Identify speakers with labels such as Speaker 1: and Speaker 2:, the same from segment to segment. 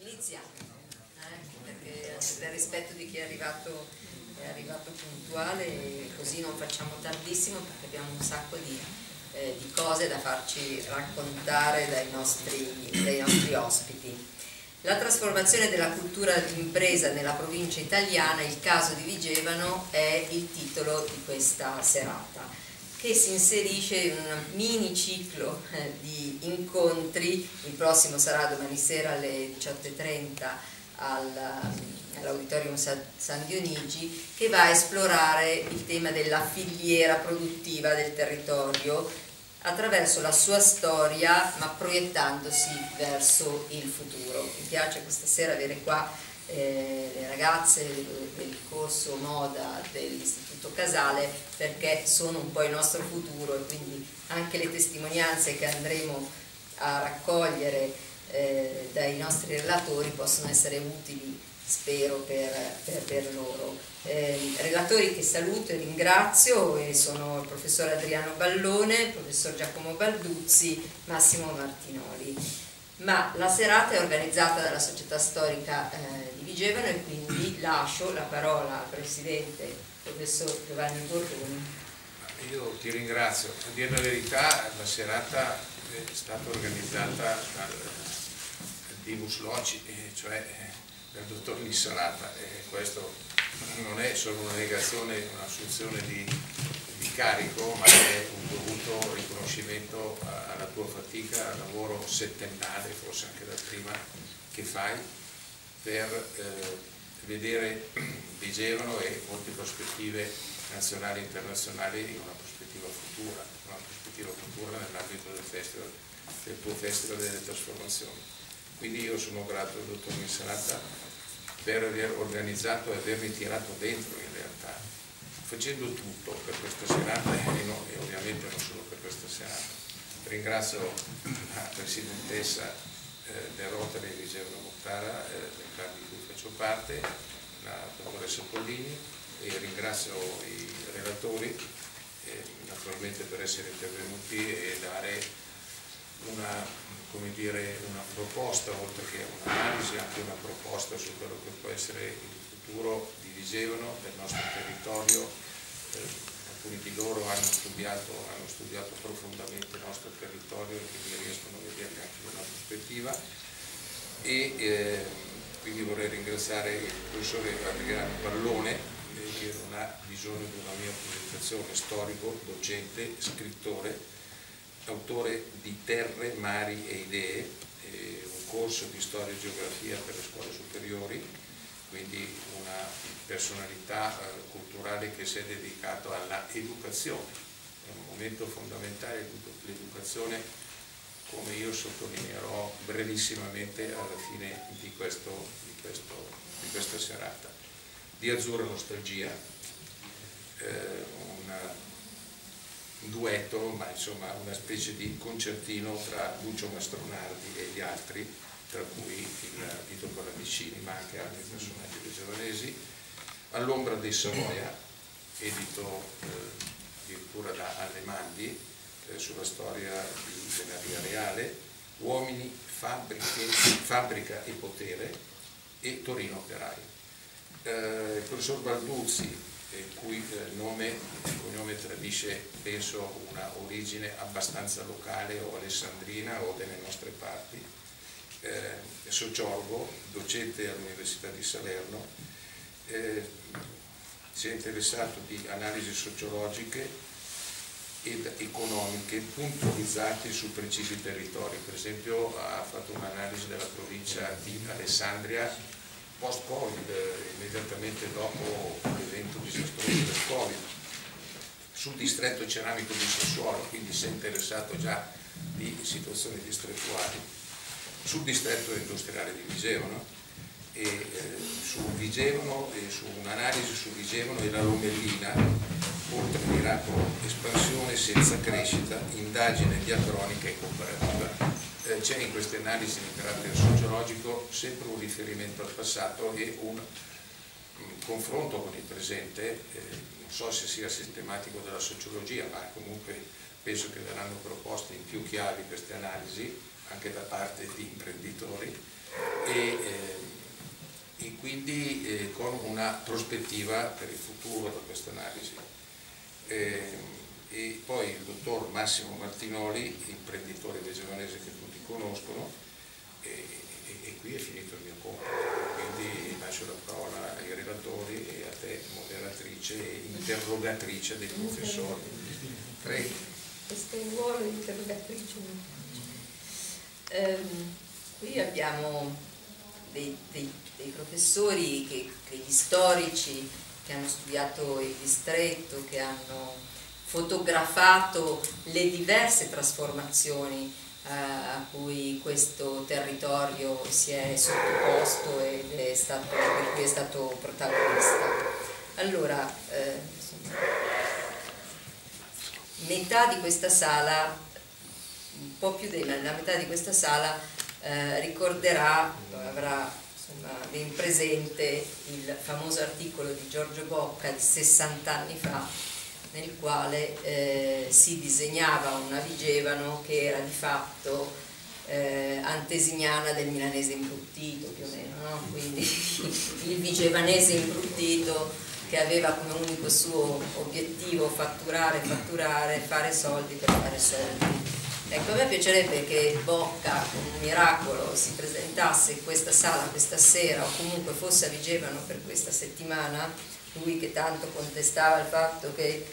Speaker 1: iniziamo, eh? perché per rispetto di chi è arrivato, è arrivato puntuale, così non facciamo tardissimo perché abbiamo un sacco di, eh, di cose da farci raccontare dai nostri, dai nostri ospiti. La trasformazione della cultura d'impresa nella provincia italiana, il caso di Vigevano, è il titolo di questa serata che si inserisce in un mini ciclo eh, di incontri, il prossimo sarà domani sera alle 18.30 all'Auditorium San Dionigi, che va a esplorare il tema della filiera produttiva del territorio attraverso la sua storia ma proiettandosi verso il futuro. Mi piace questa sera avere qua eh, le ragazze del corso moda dell'Istituto Casale perché sono un po' il nostro futuro e quindi anche le testimonianze che andremo a raccogliere eh, dai nostri relatori possono essere utili spero per, per, per loro. Eh, relatori che saluto e ringrazio e sono il professor Adriano Ballone, il professor Giacomo Balduzzi, Massimo Martinoli. Ma la serata è organizzata dalla società storica eh, Vigevano e quindi lascio la parola al Presidente, professor Giovanni Bordoni.
Speaker 2: Io ti ringrazio, a dire la verità la serata è stata organizzata dal Dimus Loci, cioè dal dottor Nissalata e questo non è solo una negazione, un'assunzione di, di, carico, ma è un dovuto riconoscimento alla tua fatica, al lavoro settennale, forse anche da prima, che fai per eh, vedere Vigevano e molte prospettive nazionali e internazionali in una prospettiva futura, una prospettiva futura nell'ambito del, festival, del tuo Festival delle Trasformazioni. Quindi io sono grato al dottor Missalata per aver organizzato e avermi tirato dentro in realtà, facendo tutto per questa serata e, no, e ovviamente non solo per questa serata. Ringrazio la Presidentessa eh, del Rotary Vigevano Mottara, eh, di cui faccio parte, la dottoressa Pollini, e ringrazio i relatori eh, naturalmente per essere intervenuti e dare una, dire, una proposta, oltre che un'analisi, anche una proposta su quello che può essere il futuro di Vigevano, del nostro territorio. Eh, alcuni di loro hanno studiato, hanno studiato profondamente il nostro territorio e quindi riescono a vedere anche da una prospettiva. E, eh, quindi vorrei ringraziare il professore Adriano Pallone eh, che non ha bisogno di una mia presentazione, storico, docente, scrittore, autore di Terre, Mari e Idee, eh, un corso di storia e geografia per le scuole superiori, quindi una personalità eh, culturale che si è dedicato all'educazione, è un momento fondamentale l'educazione come io sottolineerò brevissimamente alla fine di, questo, di, questo, di questa serata. Di Azzurra Nostalgia, eh, un duetto, ma insomma una specie di concertino tra Lucio Mastronardi e gli altri, tra cui il Vito Pallavicini, ma anche altri personaggi giovanesi, All'ombra dei Savoia, edito eh, addirittura da Allemandi, eh, sulla storia di, della via reale, Uomini, fabbriche, Fabbrica e Potere e Torino Operaio. Eh, il professor Balduzzi, il eh, cui eh, nome cognome tradisce, penso, una origine abbastanza locale o alessandrina o delle nostre parti, eh, sociologo, docente all'Università di Salerno, eh, si è interessato di analisi sociologiche ed economiche puntualizzate su precisi territori. Per esempio ha fatto un'analisi della provincia di Alessandria post-Covid, immediatamente dopo l'evento disastroso del Covid, sul distretto ceramico di Sassuolo, quindi si è interessato già di situazioni distrettuali, sul distretto industriale di Vigevano, e, eh, su Vigevano e su un'analisi su Vigevano e la Lomellina, oltre miracolo espansione senza crescita, indagine diacronica e comparativa. Eh, C'è in queste analisi di carattere sociologico sempre un riferimento al passato e un, un confronto con il presente, eh, non so se sia sistematico della sociologia, ma comunque penso che verranno proposte in più chiavi queste analisi, anche da parte di imprenditori, e, eh, e quindi eh, con una prospettiva per il futuro da questa analisi. Eh, e poi il dottor Massimo Martinoli, imprenditore vegevanese che tutti conoscono, e, e, e qui è finito il mio compito, quindi lascio la parola ai relatori e a te, moderatrice e interrogatrice dei professori. Prego.
Speaker 1: Questo è il ruolo interrogatrice. Um, qui abbiamo dei, dei, dei professori, che, degli storici che hanno studiato il distretto, che hanno fotografato le diverse trasformazioni eh, a cui questo territorio si è sottoposto ed è per cui è stato protagonista. Allora, eh, metà di questa sala, un po' più della metà di questa sala eh, ricorderà, avrà insomma, ben presente il famoso articolo di Giorgio Bocca di 60 anni fa nel quale eh, si disegnava una Vigevano che era di fatto eh, antesignana del milanese imbruttito più o meno, no? quindi il vigevanese imbruttito che aveva come unico suo obiettivo fatturare, fatturare, fare soldi per fare soldi. Ecco, a me piacerebbe che Bocca, con un miracolo, si presentasse in questa sala questa sera o comunque fosse a Vigevano per questa settimana, lui che tanto contestava il fatto che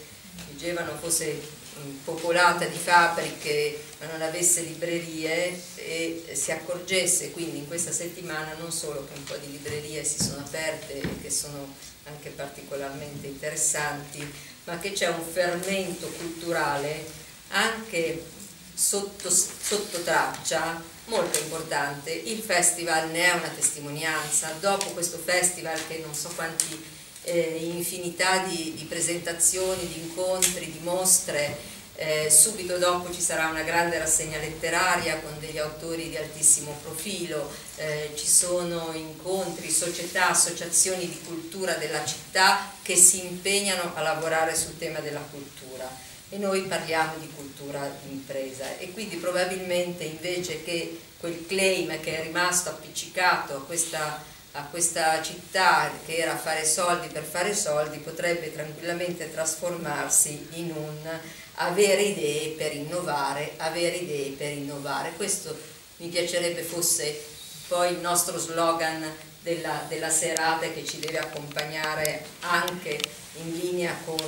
Speaker 1: Vigevano fosse mm, popolata di fabbriche ma non avesse librerie e si accorgesse quindi in questa settimana non solo che un po' di librerie si sono aperte e che sono anche particolarmente interessanti, ma che c'è un fermento culturale anche sotto, sotto traccia molto importante. Il festival ne è una testimonianza. Dopo questo festival che non so quanti eh, infinità di, di, presentazioni, di incontri, di mostre. Eh, subito dopo ci sarà una grande rassegna letteraria con degli autori di altissimo profilo, eh, ci sono incontri, società, associazioni di cultura della città che si impegnano a lavorare sul tema della cultura e noi parliamo di cultura d'impresa e quindi probabilmente invece che quel claim che è rimasto appiccicato a questa a questa città che era fare soldi per fare soldi potrebbe tranquillamente trasformarsi in un avere idee per innovare, avere idee per innovare. Questo mi piacerebbe fosse poi il nostro slogan della, della serata che ci deve accompagnare anche in linea con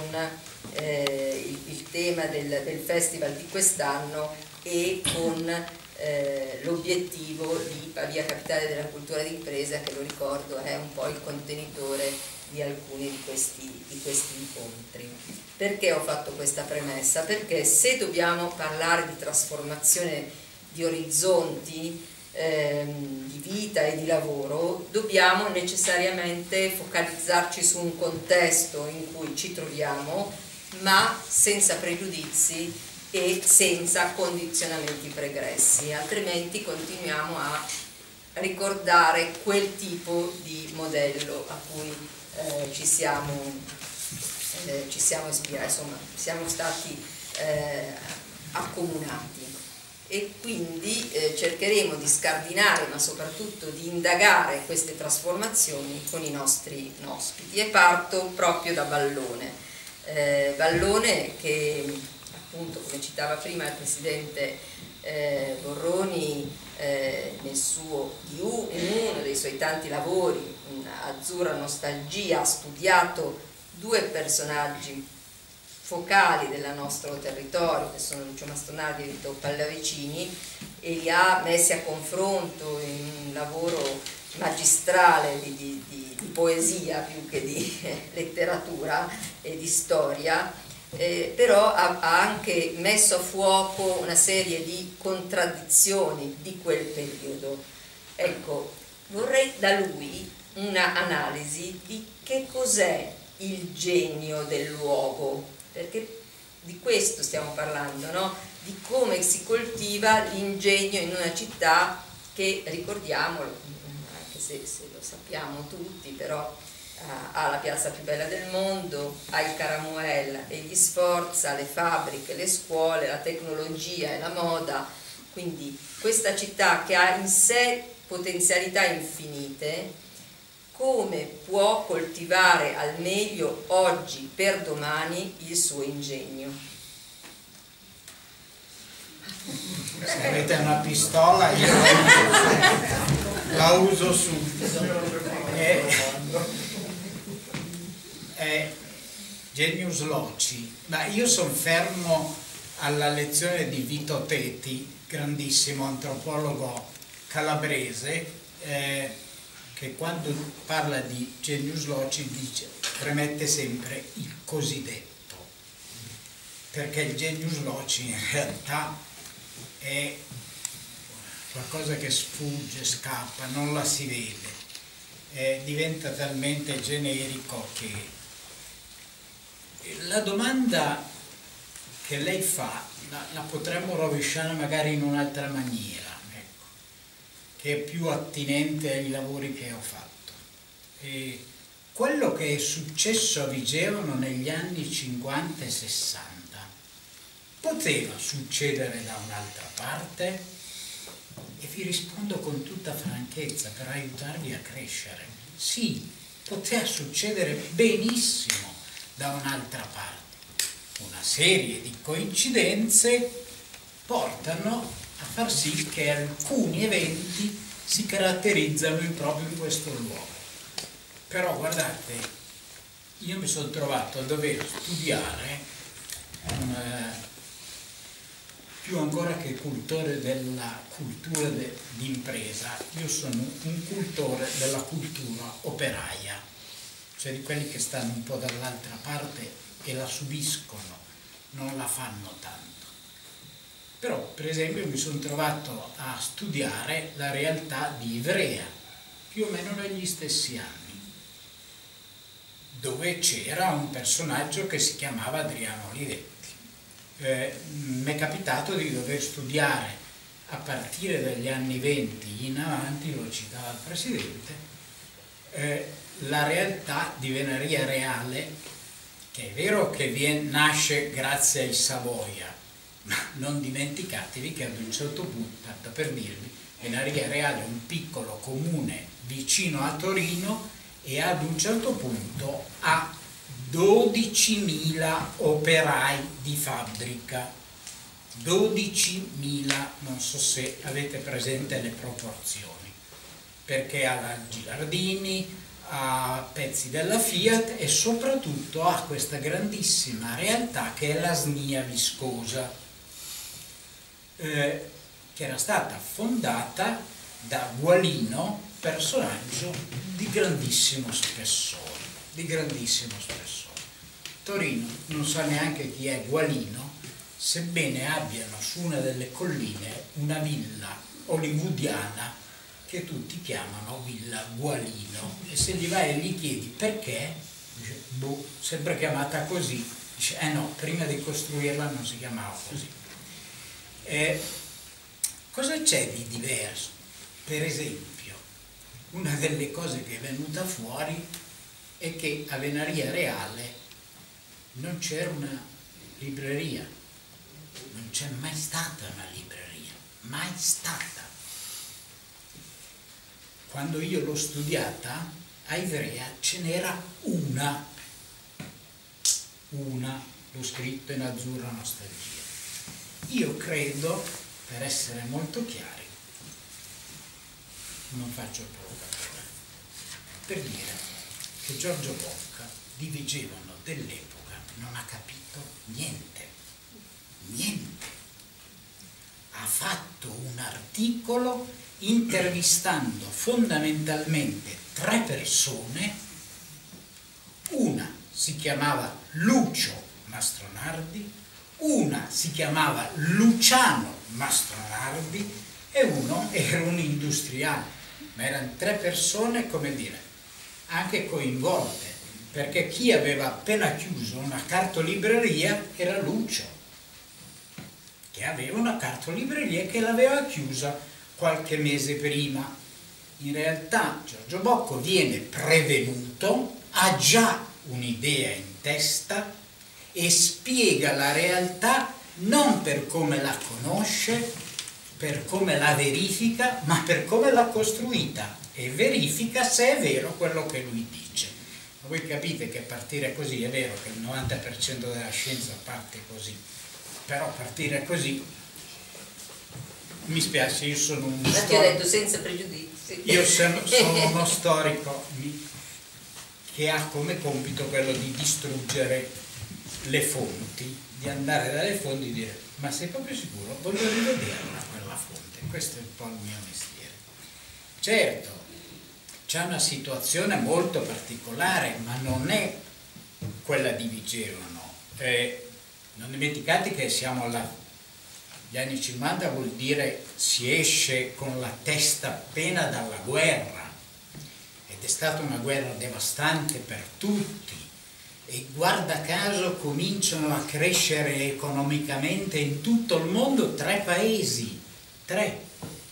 Speaker 1: eh, il, il, tema del, del festival di quest'anno e con eh, l'obiettivo di Pavia Capitale della Cultura d'Impresa, che lo ricordo è un po' il contenitore di alcuni di questi, di questi incontri. Perché ho fatto questa premessa? Perché se dobbiamo parlare di trasformazione di orizzonti, ehm, di vita e di lavoro, dobbiamo necessariamente focalizzarci su un contesto in cui ci troviamo, ma senza pregiudizi e senza condizionamenti pregressi, altrimenti continuiamo a ricordare quel tipo di modello a cui eh, ci, siamo, eh, ci siamo ispirati, insomma siamo stati eh, accomunati. E quindi eh, cercheremo di scardinare ma soprattutto di indagare queste trasformazioni con i nostri ospiti. E parto proprio da Ballone. Eh, Ballone che appunto come citava prima il Presidente eh, Borroni eh, nel suo, in uno dei suoi tanti lavori, Azzurra Nostalgia, ha studiato due personaggi focali del nostro territorio, che sono Lucio Mastonardi e Vito Pallavicini, e li ha messi a confronto in un lavoro magistrale di, di, di, di poesia più che di letteratura e di storia, eh, però ha, ha, anche messo a fuoco una serie di contraddizioni di quel periodo. Ecco, vorrei da lui un'analisi di che cos'è il genio del luogo, perché di questo stiamo parlando, no? di come si coltiva l'ingegno in una città che, ricordiamolo, se, se lo sappiamo tutti, però ha la piazza più bella del mondo, ha il Caramuel e gli sforza, le fabbriche, le scuole, la tecnologia e la moda, quindi questa città che ha in sé potenzialità infinite, come può coltivare al meglio oggi per domani il suo ingegno.
Speaker 3: Se avete una pistola io la uso subito. È, è Genius Loci, ma io sono fermo alla lezione di Vito Teti, grandissimo antropologo calabrese, eh, che quando parla di genius loci dice, premette sempre il cosiddetto, perché il genius loci in realtà è qualcosa che sfugge, scappa, non la si vede, eh, diventa talmente generico che la domanda che lei fa la, la potremmo rovesciare magari in un'altra maniera che è più attinente ai lavori che ho fatto. E quello che è successo a Vigevano negli anni 50 e 60 poteva succedere da un'altra parte? E vi rispondo con tutta franchezza per aiutarvi a crescere. Sì, poteva succedere benissimo da un'altra parte. Una serie di coincidenze portano a far sì che alcuni eventi si caratterizzano proprio in questo luogo. Però guardate, io mi sono trovato a dover studiare un, eh, più ancora che cultore della cultura de, d'impresa, io sono un cultore della cultura operaia, cioè di quelli che stanno un po' dall'altra parte e la subiscono, non la fanno tanto. Però, per esempio, mi sono trovato a studiare la realtà di Ivrea, più o meno negli stessi anni, dove c'era un personaggio che si chiamava Adriano Olivetti. Eh, mi è capitato di dover studiare a partire dagli anni 20 in avanti, lo citava il Presidente, eh, la realtà di Venaria Reale, che è vero che viene, nasce grazie ai Savoia, ma non dimenticatevi che ad un certo punto, tanto per dirvi, Venaria Reale è un piccolo comune vicino a Torino e ad un certo punto ha 12.000 operai di fabbrica. 12.000, non so se avete presente le proporzioni, perché ha la Gilardini, ha pezzi della Fiat e soprattutto ha questa grandissima realtà che è la SNIA viscosa eh, che era stata fondata da Gualino, personaggio di grandissimo spessore, di grandissimo spessore. Torino non sa neanche chi è Gualino, sebbene abbiano su una delle colline una villa hollywoodiana che tutti chiamano Villa Gualino e se gli vai e gli chiedi perché, dice, boh, sempre chiamata così, dice, eh no, prima di costruirla non si chiamava così. Eh, cosa c'è di diverso? Per esempio, una delle cose che è venuta fuori è che a Venaria Reale non c'era una libreria, non c'è mai stata una libreria, mai stata. Quando io l'ho studiata, a Ivrea ce n'era una, una, l'ho scritto in azzurra nostalgia. Io credo, per essere molto chiari, non faccio provocatore, per dire che Giorgio Bocca di Vigevano dell'epoca non ha capito niente, niente. Ha fatto un articolo intervistando fondamentalmente tre persone, una si chiamava Lucio Mastronardi, una si chiamava Luciano Mastronardi e uno era un industriale, ma erano tre persone, come dire, anche coinvolte, perché chi aveva appena chiuso una cartolibreria era Lucio, che aveva una cartolibreria che l'aveva chiusa qualche mese prima. In realtà Giorgio Bocco viene prevenuto, ha già un'idea in testa, e spiega la realtà non per come la conosce, per come la verifica, ma per come l'ha costruita e verifica se è vero quello che lui dice. Voi capite che partire così è vero che il 90% della scienza parte così, però partire così mi spiace, io sono un
Speaker 1: Ma ho detto senza pregiudizi.
Speaker 3: Io sono, sono uno storico che ha come compito quello di distruggere le fonti, di andare dalle fonti e dire ma sei proprio sicuro? Voglio rivederla quella fonte, questo è un po' il mio mestiere. Certo, c'è una situazione molto particolare, ma non è quella di Vigevano. Eh, non dimenticate che siamo alla gli anni 50 vuol dire si esce con la testa appena dalla guerra. Ed è stata una guerra devastante per tutti. E guarda caso cominciano a crescere economicamente in tutto il mondo tre paesi, tre,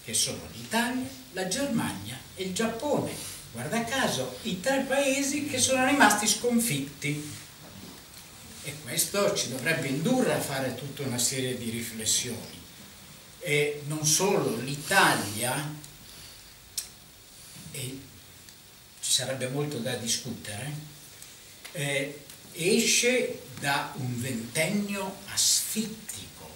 Speaker 3: che sono l'Italia, la Germania e il Giappone. Guarda caso i tre paesi che sono rimasti sconfitti e questo ci dovrebbe indurre a fare tutta una serie di riflessioni. E non solo l'Italia, e ci sarebbe molto da discutere, eh, esce da un ventennio asfittico,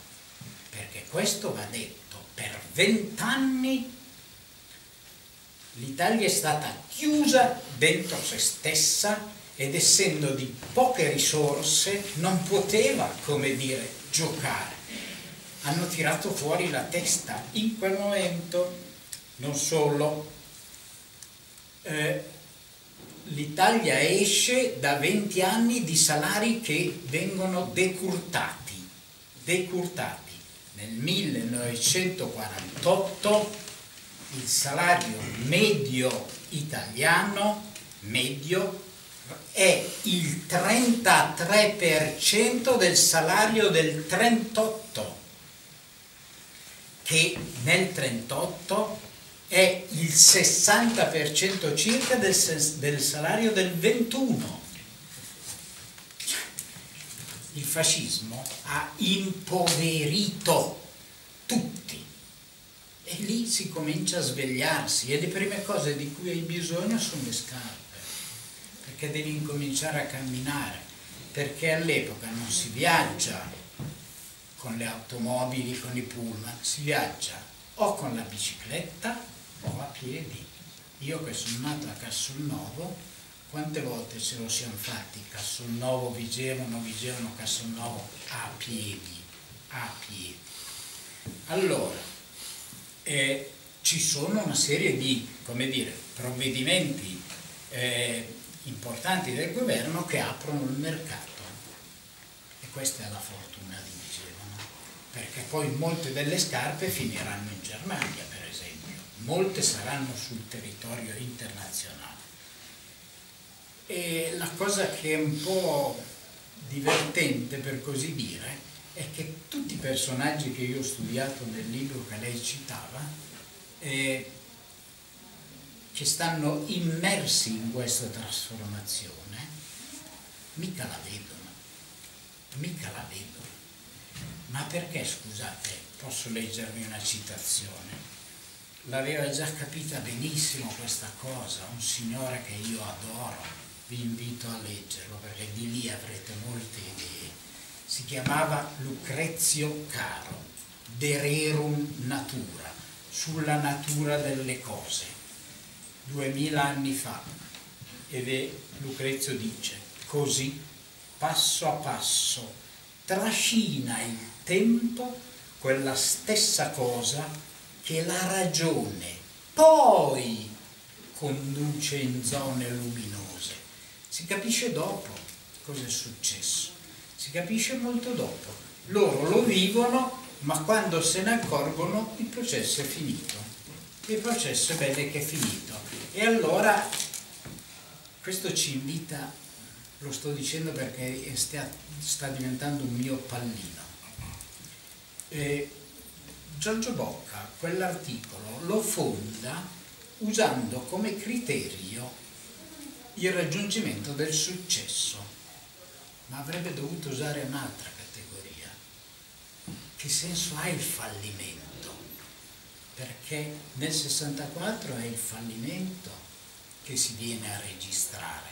Speaker 3: perché questo va detto, per vent'anni l'Italia è stata chiusa dentro se stessa ed essendo di poche risorse non poteva, come dire, giocare. Hanno tirato fuori la testa in quel momento, non solo. Eh, L'Italia esce da 20 anni di salari che vengono decurtati, decurtati. Nel 1948 il salario medio italiano, medio, è il 33% del salario del 38 che nel 38 è il 60% circa del, del, salario del 21 il fascismo ha impoverito tutti e lì si comincia a svegliarsi e le prime cose di cui hai bisogno sono le scarpe perché devi incominciare a camminare, perché all'epoca non si viaggia con le automobili, con i pullman, si viaggia o con la bicicletta o a piedi. Io che sono nato a Castelnuovo, quante volte ce lo siamo fatti? Castelnuovo, Vigevano, Vigevano, Castelnuovo, a piedi, a piedi. Allora, eh, ci sono una serie di, dire, provvedimenti eh, importanti del governo che aprono il mercato. E questa è la fortuna di Vigevano, perché poi molte delle scarpe finiranno in Germania, per esempio, molte saranno sul territorio internazionale. E la cosa che è un po' divertente, per così dire, è che tutti i personaggi che io ho studiato nel libro che lei citava, eh, che stanno immersi in questa trasformazione, mica la vedono, mica la vedono. Ma perché, scusate, posso leggervi una citazione? L'aveva già capita benissimo questa cosa, un signore che io adoro, vi invito a leggerlo perché di lì avrete molte idee. Si chiamava Lucrezio Caro, De Rerum Natura, sulla natura delle cose. Duemila anni fa. Ed Lucrezio dice così passo a passo trascina il tempo quella stessa cosa che la ragione poi conduce in zone luminose. Si capisce dopo cosa è successo, si capisce molto dopo. Loro lo vivono, ma quando se ne accorgono il processo è finito. Il processo è bene che è finito. E allora questo ci invita, lo sto dicendo perché sta, sta diventando un mio pallino. Eh, Giorgio Bocca quell'articolo lo fonda usando come criterio il raggiungimento del successo, ma avrebbe dovuto usare un'altra categoria. Che senso ha il fallimento? perché nel 64 è il fallimento che si viene a registrare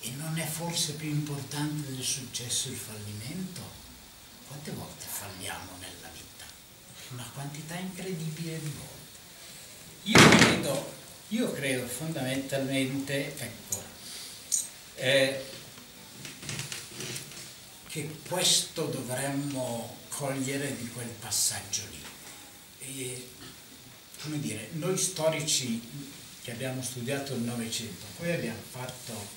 Speaker 3: e non è forse più importante del successo il fallimento? Quante volte falliamo nella vita? Una quantità incredibile di volte. Io credo, io credo fondamentalmente, ecco, eh, che questo dovremmo cogliere di quel passaggio lì. E, come dire, noi storici che abbiamo studiato il Novecento, poi abbiamo fatto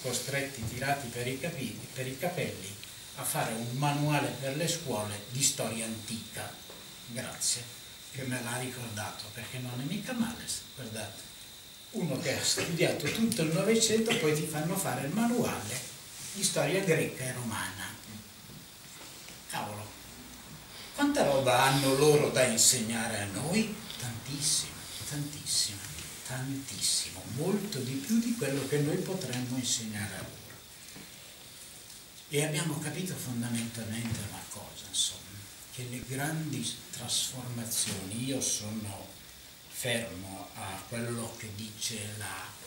Speaker 3: costretti, tirati per i, capelli, per i capelli, a fare un manuale per le scuole di storia antica. Grazie, che me l'ha ricordato, perché non è mica male, guardate. Uno che ha studiato tutto il Novecento, poi ti fanno fare il manuale di storia greca e romana. Cavolo, quanta roba hanno loro da insegnare a noi? Tantissima, tantissima, tantissimo, molto di più di quello che noi potremmo insegnare a loro. E abbiamo capito fondamentalmente una cosa, insomma, che le grandi trasformazioni, io sono fermo a quello che dice la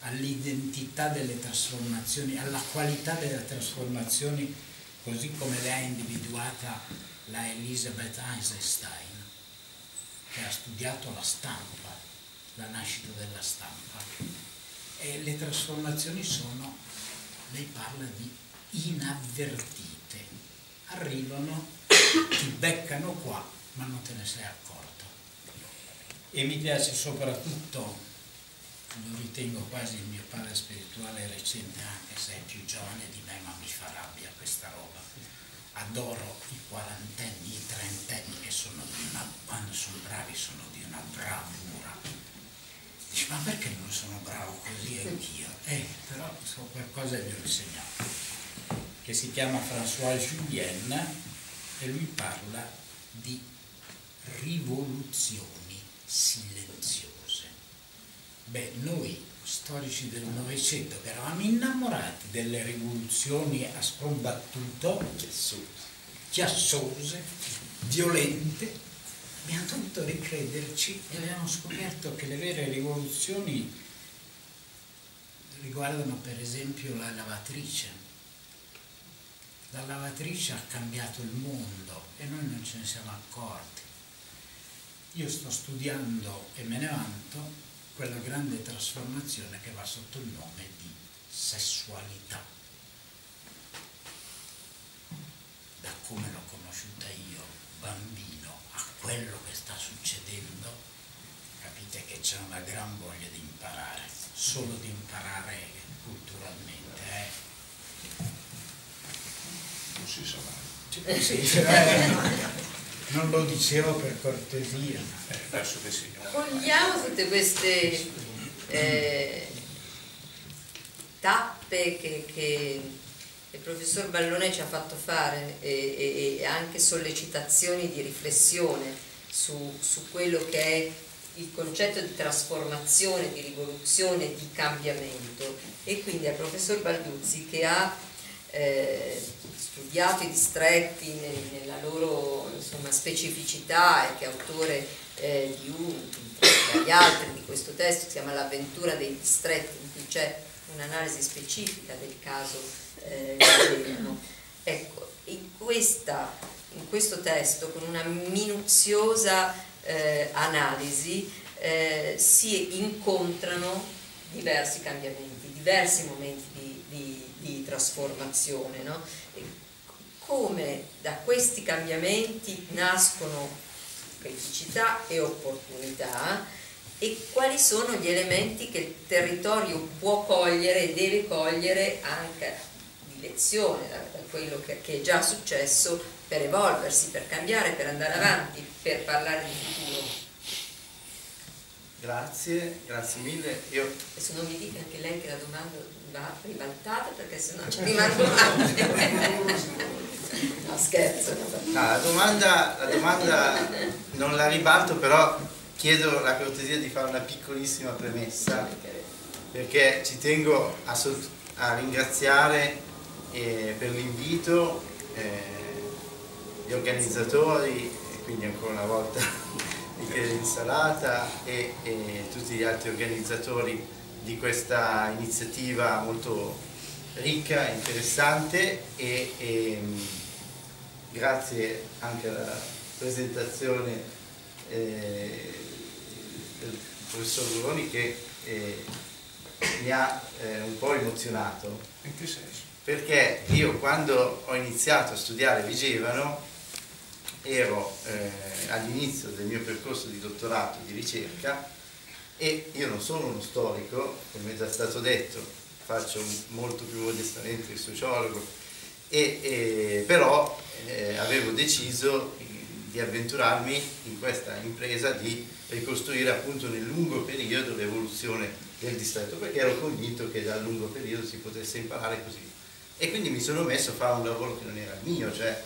Speaker 3: all'identità delle trasformazioni, alla qualità delle trasformazioni così come le ha individuata la Elizabeth Einstein, che ha studiato la stampa, la nascita della stampa. E le trasformazioni sono, lei parla di inavvertite, arrivano, ti beccano qua, ma non te ne sei accorto. E mi piace soprattutto lo ritengo quasi il mio padre spirituale recente, anche se è più giovane di me, ma mi fa rabbia questa roba. Adoro i quarantenni, i trentenni che sono di una, quando sono bravi sono di una bravura. Dici, ma perché non sono bravo così anch'io? Eh, però so qualcosa gli ho insegnato, che si chiama François Julien e lui parla di rivoluzioni silenziose. Beh, noi storici del Novecento che eravamo innamorati delle rivoluzioni a sprombattuto, chiassose, violente, abbiamo dovuto ricrederci e abbiamo scoperto che le vere rivoluzioni riguardano per esempio la lavatrice. La lavatrice ha cambiato il mondo e noi non ce ne siamo accorti. Io sto studiando e me ne vanto quella grande trasformazione che va sotto il nome di sessualità. Da come l'ho conosciuta io, bambino, a quello che sta succedendo, capite che c'è una gran voglia di imparare, solo di imparare culturalmente. Eh?
Speaker 2: Non si sa
Speaker 3: mai. Sì, cioè, non lo dicevo per cortesia.
Speaker 2: Che sì.
Speaker 1: Cogliamo tutte queste eh, tappe che, che, il professor Ballone ci ha fatto fare e, e, e anche sollecitazioni di riflessione su, su quello che è il concetto di trasformazione, di rivoluzione, di cambiamento e quindi al professor Balduzzi che ha eh, studiato i distretti nella loro insomma, specificità e che autore eh, di un, tra gli altri di questo testo, si chiama L'avventura dei distretti, in cui c'è un'analisi specifica del caso eh, Genero. Ecco, in, questa, in, questo testo, con una minuziosa eh, analisi, eh, si incontrano diversi cambiamenti, diversi momenti di, di, di trasformazione. No? Come da questi cambiamenti nascono criticità e opportunità e quali sono gli elementi che il territorio può cogliere e deve cogliere anche di lezione da, da quello che, che, è già successo per evolversi, per cambiare, per andare avanti, per parlare di futuro.
Speaker 4: Grazie, grazie mille. Io...
Speaker 1: Adesso non mi dica anche lei che la domanda va ribaltata perché sennò ci rimango male. No, scherzo.
Speaker 4: No, la, domanda, la domanda non la ribalto, però chiedo la cortesia di fare una piccolissima premessa perché ci tengo a, a ringraziare eh, per l'invito eh, gli organizzatori e quindi ancora una volta i anche l'insalata e, e tutti gli altri organizzatori di questa iniziativa molto ricca, interessante e, e grazie anche alla presentazione eh, del professor Buroni che eh, mi ha eh, un po' emozionato.
Speaker 2: In che senso?
Speaker 4: Perché io quando ho iniziato a studiare Vigevano ero eh, all'inizio del mio percorso di dottorato di ricerca e io non sono uno storico, come è già stato detto, faccio molto più modestamente il sociologo, e, e, però eh, avevo deciso di avventurarmi in questa impresa di ricostruire appunto nel lungo periodo l'evoluzione del distretto, perché ero convinto che dal lungo periodo si potesse imparare così. E quindi mi sono messo a fare un lavoro che non era mio, cioè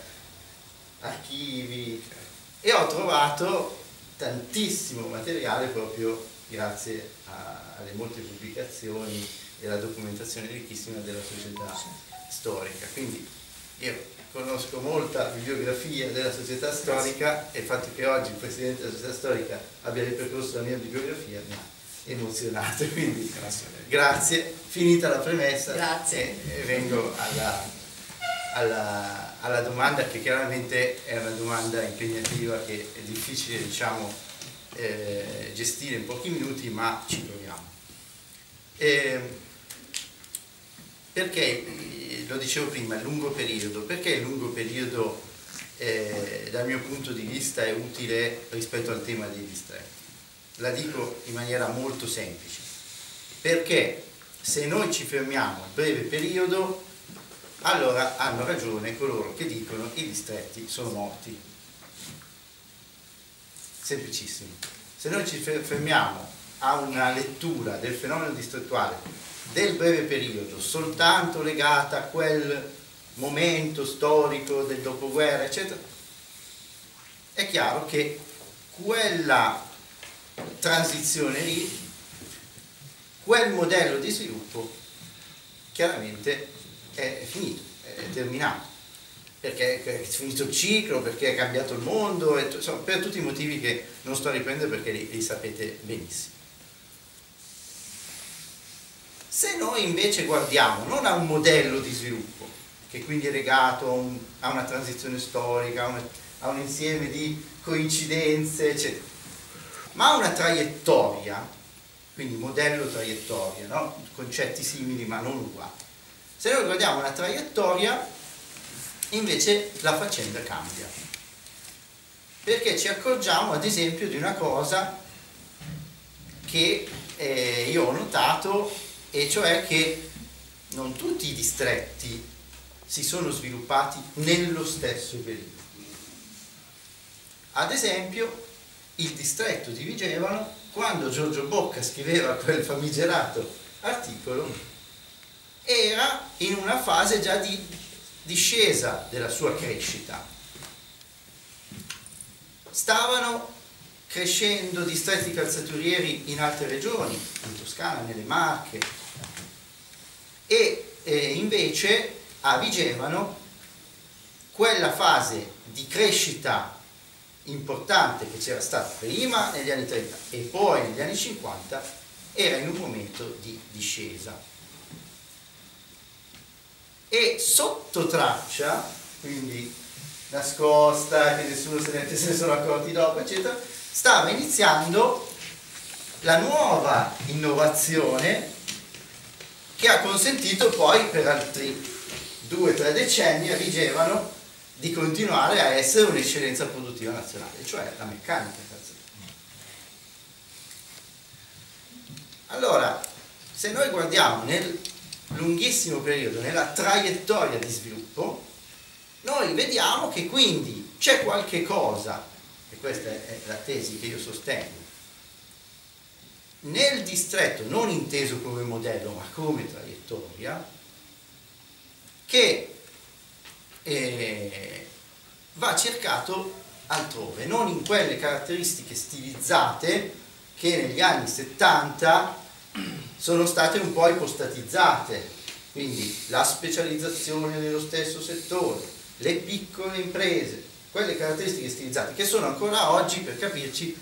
Speaker 4: archivi, e ho trovato tantissimo materiale proprio grazie a, alle molte pubblicazioni e alla documentazione ricchissima della società storica. Quindi io conosco molta bibliografia della società storica e il fatto che oggi il Presidente della società storica abbia ripercorso la mia bibliografia mi ha emozionato, quindi grazie, grazie. finita la premessa
Speaker 1: grazie.
Speaker 4: E, e vengo alla, alla, alla, domanda che chiaramente è una domanda impegnativa che è difficile diciamo, eh, gestire in pochi minuti ma ci proviamo. E, perché lo dicevo prima, il lungo periodo, perché il lungo periodo eh, dal mio punto di vista è utile rispetto al tema dei distretti? La dico in maniera molto semplice, perché se noi ci fermiamo al breve periodo, allora hanno ragione coloro che dicono che i distretti sono morti. Semplicissimo. Se noi ci fermiamo a una lettura del fenomeno distrettuale del breve periodo, soltanto legata a quel momento storico del dopoguerra, eccetera, è chiaro che quella transizione lì, quel modello di sviluppo, chiaramente è finito, è terminato, perché è finito il ciclo, perché è cambiato il mondo, insomma, per tutti i motivi che non sto a riprendere perché li, li sapete benissimo. Se noi invece guardiamo non a un modello di sviluppo, che quindi è legato a, un, a una transizione storica, a, un insieme di coincidenze, eccetera, ma a una traiettoria, quindi modello traiettoria, no? concetti simili ma non uguali. Se noi guardiamo una traiettoria, invece la faccenda cambia. Perché ci accorgiamo ad esempio di una cosa che eh, io ho notato e cioè che non tutti i distretti si sono sviluppati nello stesso periodo. Ad esempio, il distretto di Vigevano, quando Giorgio Bocca scriveva quel famigerato articolo, era in una fase già di discesa della sua crescita. Stavano crescendo distretti calzaturieri in altre regioni, in Toscana, nelle Marche, e eh, invece a quella fase di crescita importante che c'era stata prima negli anni 30 e poi negli anni 50 era in un momento di discesa. E sotto traccia, quindi nascosta, che nessuno se ne, se sono accorti dopo, eccetera, stava iniziando la nuova innovazione che ha consentito poi per altri due o tre decenni a Vigevano di continuare a essere un'eccellenza produttiva nazionale, cioè la meccanica. Allora, se noi guardiamo nel lunghissimo periodo, nella traiettoria di sviluppo, noi vediamo che quindi c'è qualche cosa, e questa è la tesi che io sostengo, nel distretto, non inteso come modello ma come traiettoria, che eh, va cercato altrove, non in quelle caratteristiche stilizzate che negli anni 70 sono state un po' ipostatizzate, quindi la specializzazione nello stesso settore, le piccole imprese, quelle caratteristiche stilizzate che sono ancora oggi, per capirci,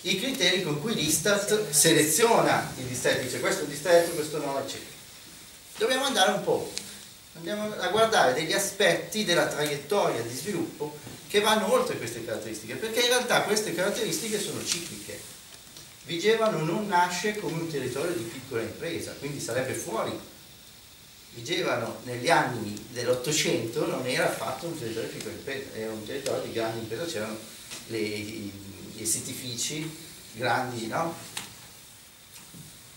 Speaker 4: i criteri con cui l'Istat seleziona i distretti, dice questo distretto, questo no, eccetera. Dobbiamo andare un po', andiamo a guardare degli aspetti della traiettoria di sviluppo che vanno oltre queste caratteristiche, perché in realtà queste caratteristiche sono cicliche. Vigevano non nasce come un territorio di piccola impresa, quindi sarebbe fuori. Vigevano negli anni dell'Ottocento non era affatto un territorio di piccola impresa, era un territorio di grande impresa, c'erano le, i, i setifici grandi, no?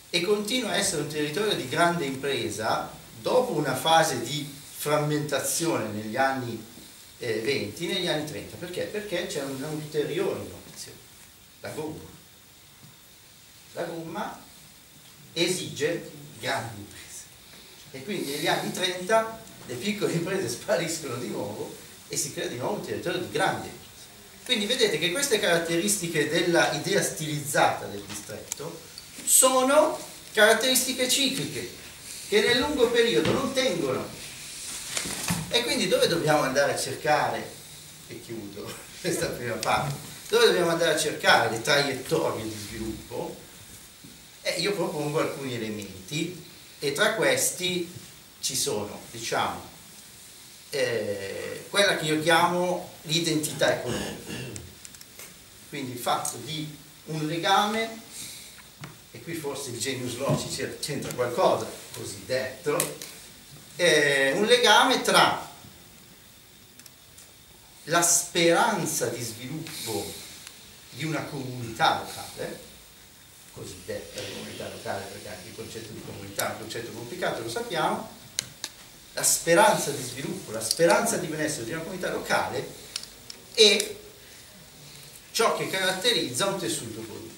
Speaker 4: E continua a essere un territorio di grande impresa dopo una fase di frammentazione negli anni eh, 20, negli anni 30. Perché? Perché c'è un'ulteriore innovazione, la gomma. La gomma esige grandi imprese. E quindi negli anni 30 le piccole imprese spariscono di nuovo e si crea di nuovo un territorio di grande imprese. Quindi vedete che queste caratteristiche della idea stilizzata del distretto sono caratteristiche cicliche che nel lungo periodo non tengono. E quindi dove dobbiamo andare a cercare, e chiudo questa prima parte, dove dobbiamo andare a cercare le traiettorie di sviluppo? Eh, io propongo alcuni elementi e tra questi ci sono, diciamo, eh, quella che io chiamo l'identità economica. Quindi il fatto di un legame, e qui forse il genius loci c'entra qualcosa, cosiddetto, eh, un legame tra la speranza di sviluppo di una comunità locale, cosiddetta comunità locale, perché anche il concetto di comunità è un concetto complicato, lo sappiamo, la speranza di sviluppo, la speranza di benessere di una comunità locale e ciò che caratterizza un tessuto produttivo.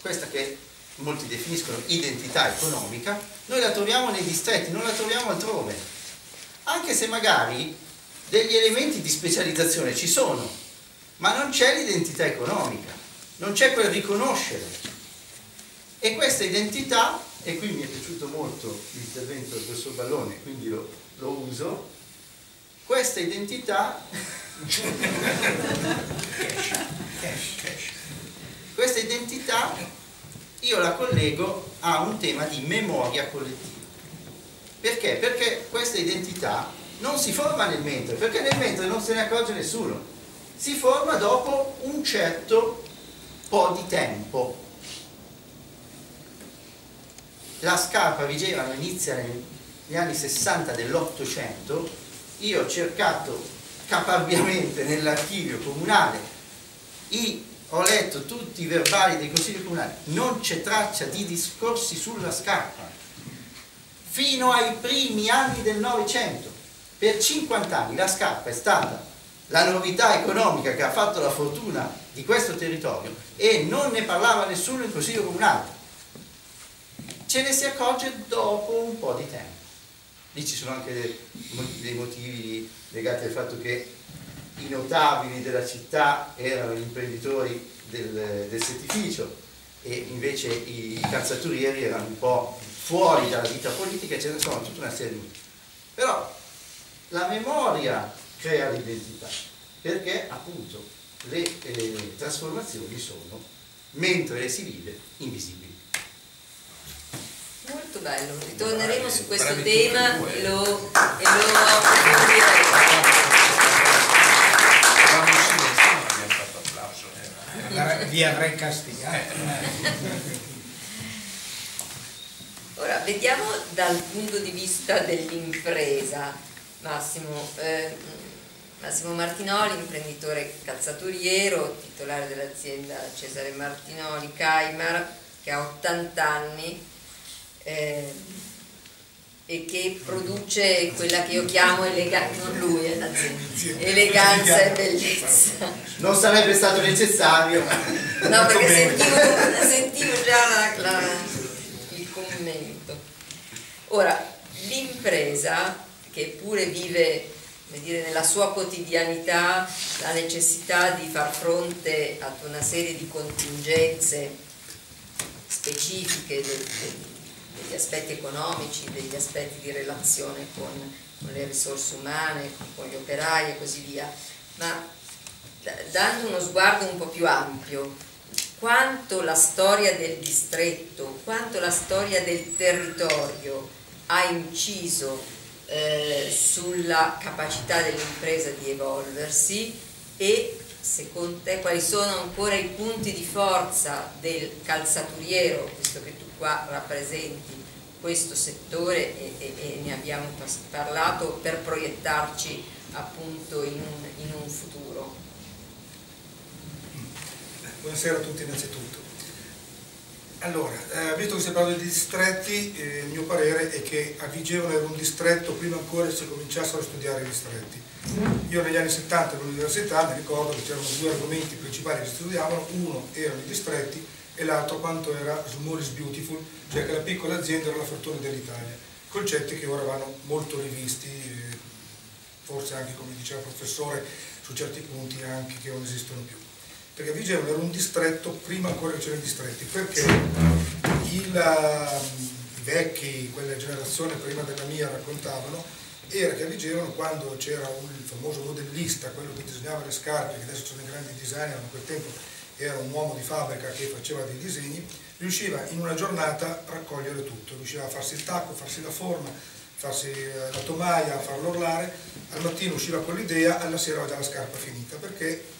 Speaker 4: Questa che molti definiscono identità economica, noi la troviamo nei distretti, non la troviamo altrove. Anche se magari degli elementi di specializzazione ci sono, ma non c'è l'identità economica, non c'è quel riconoscere. E questa identità e qui mi è piaciuto molto l'intervento del professor Ballone, quindi lo, lo uso, questa identità questa identità io la collego a un tema di memoria collettiva. Perché? Perché questa identità non si forma nel mentre, perché nel mentre non se ne accorge nessuno. Si forma dopo un certo po' di tempo, la scarpa vigevano inizia negli anni 60 dell'Ottocento, io ho cercato caparbiamente nell'archivio comunale, i, ho letto tutti i verbali dei consigli comunali, non c'è traccia di discorsi sulla scarpa, fino ai primi anni del Novecento. Per 50 anni la scarpa è stata la novità economica che ha fatto la fortuna di questo territorio e non ne parlava nessuno in consiglio comunale ce ne si accorge dopo un po' di tempo. Lì ci sono anche dei motivi legati al fatto che i notabili della città erano gli imprenditori del, del settificio e invece i calzaturieri erano un po' fuori dalla vita politica, ce ne sono tutta una serie di Però la memoria crea l'identità, perché appunto le eh, trasformazioni sono, mentre le si vive, invisibili.
Speaker 1: Molto bello, ritorneremo su questo tema e lo, e lo approfondiremo.
Speaker 3: Vi avrei castigato.
Speaker 1: Ora, vediamo dal punto di vista dell'impresa. Massimo, eh, Massimo Martinoli, imprenditore calzaturiero, titolare dell'azienda Cesare Martinoli Caimar, che ha 80 anni eh, e che produce quella che io chiamo eleganza, non lui è l'azienda, eleganza e bellezza.
Speaker 4: Non sarebbe stato necessario.
Speaker 1: No, perché sentivo, sentivo già la, la, il commento. Ora, l'impresa che pure vive dire, nella sua quotidianità la necessità di far fronte a una serie di contingenze specifiche del degli aspetti economici, degli aspetti di relazione con, con le risorse umane, con gli operai e così via, ma dando uno sguardo un po' più ampio, quanto la storia del distretto, quanto la storia del territorio ha inciso eh, sulla capacità dell'impresa di evolversi e secondo te quali sono ancora i punti di forza del calzaturiero, visto che tu qua rappresenti questo settore e, e, e ne abbiamo parlato per proiettarci appunto in un, in un futuro.
Speaker 5: Buonasera a tutti innanzitutto. Allora, eh, visto che si parla di distretti, eh, il mio parere è che a Vigevano era un distretto prima ancora che si cominciassero a studiare i distretti. Io negli anni 70 all'università mi ricordo che c'erano due argomenti principali che si studiavano, uno erano i distretti e l'altro quanto era Small is Beautiful, cioè che la piccola azienda era la fortuna dell'Italia. Concetti che ora vanno molto rivisti, eh, forse anche come diceva il professore, su certi punti anche che non esistono più perché Vigevano era un distretto prima ancora che c'erano i distretti, perché il, i vecchi, quella generazione prima della mia raccontavano, era che a Vigevano quando c'era il famoso modellista, quello che disegnava le scarpe, che adesso sono i grandi designer, ma a quel tempo era un uomo di fabbrica che faceva dei disegni, riusciva in una giornata a raccogliere tutto, riusciva a farsi il tacco, a farsi la forma, farsi eh, la tomaia, a farlo orlare, al mattino usciva con l'idea, alla sera aveva già la scarpa finita, perché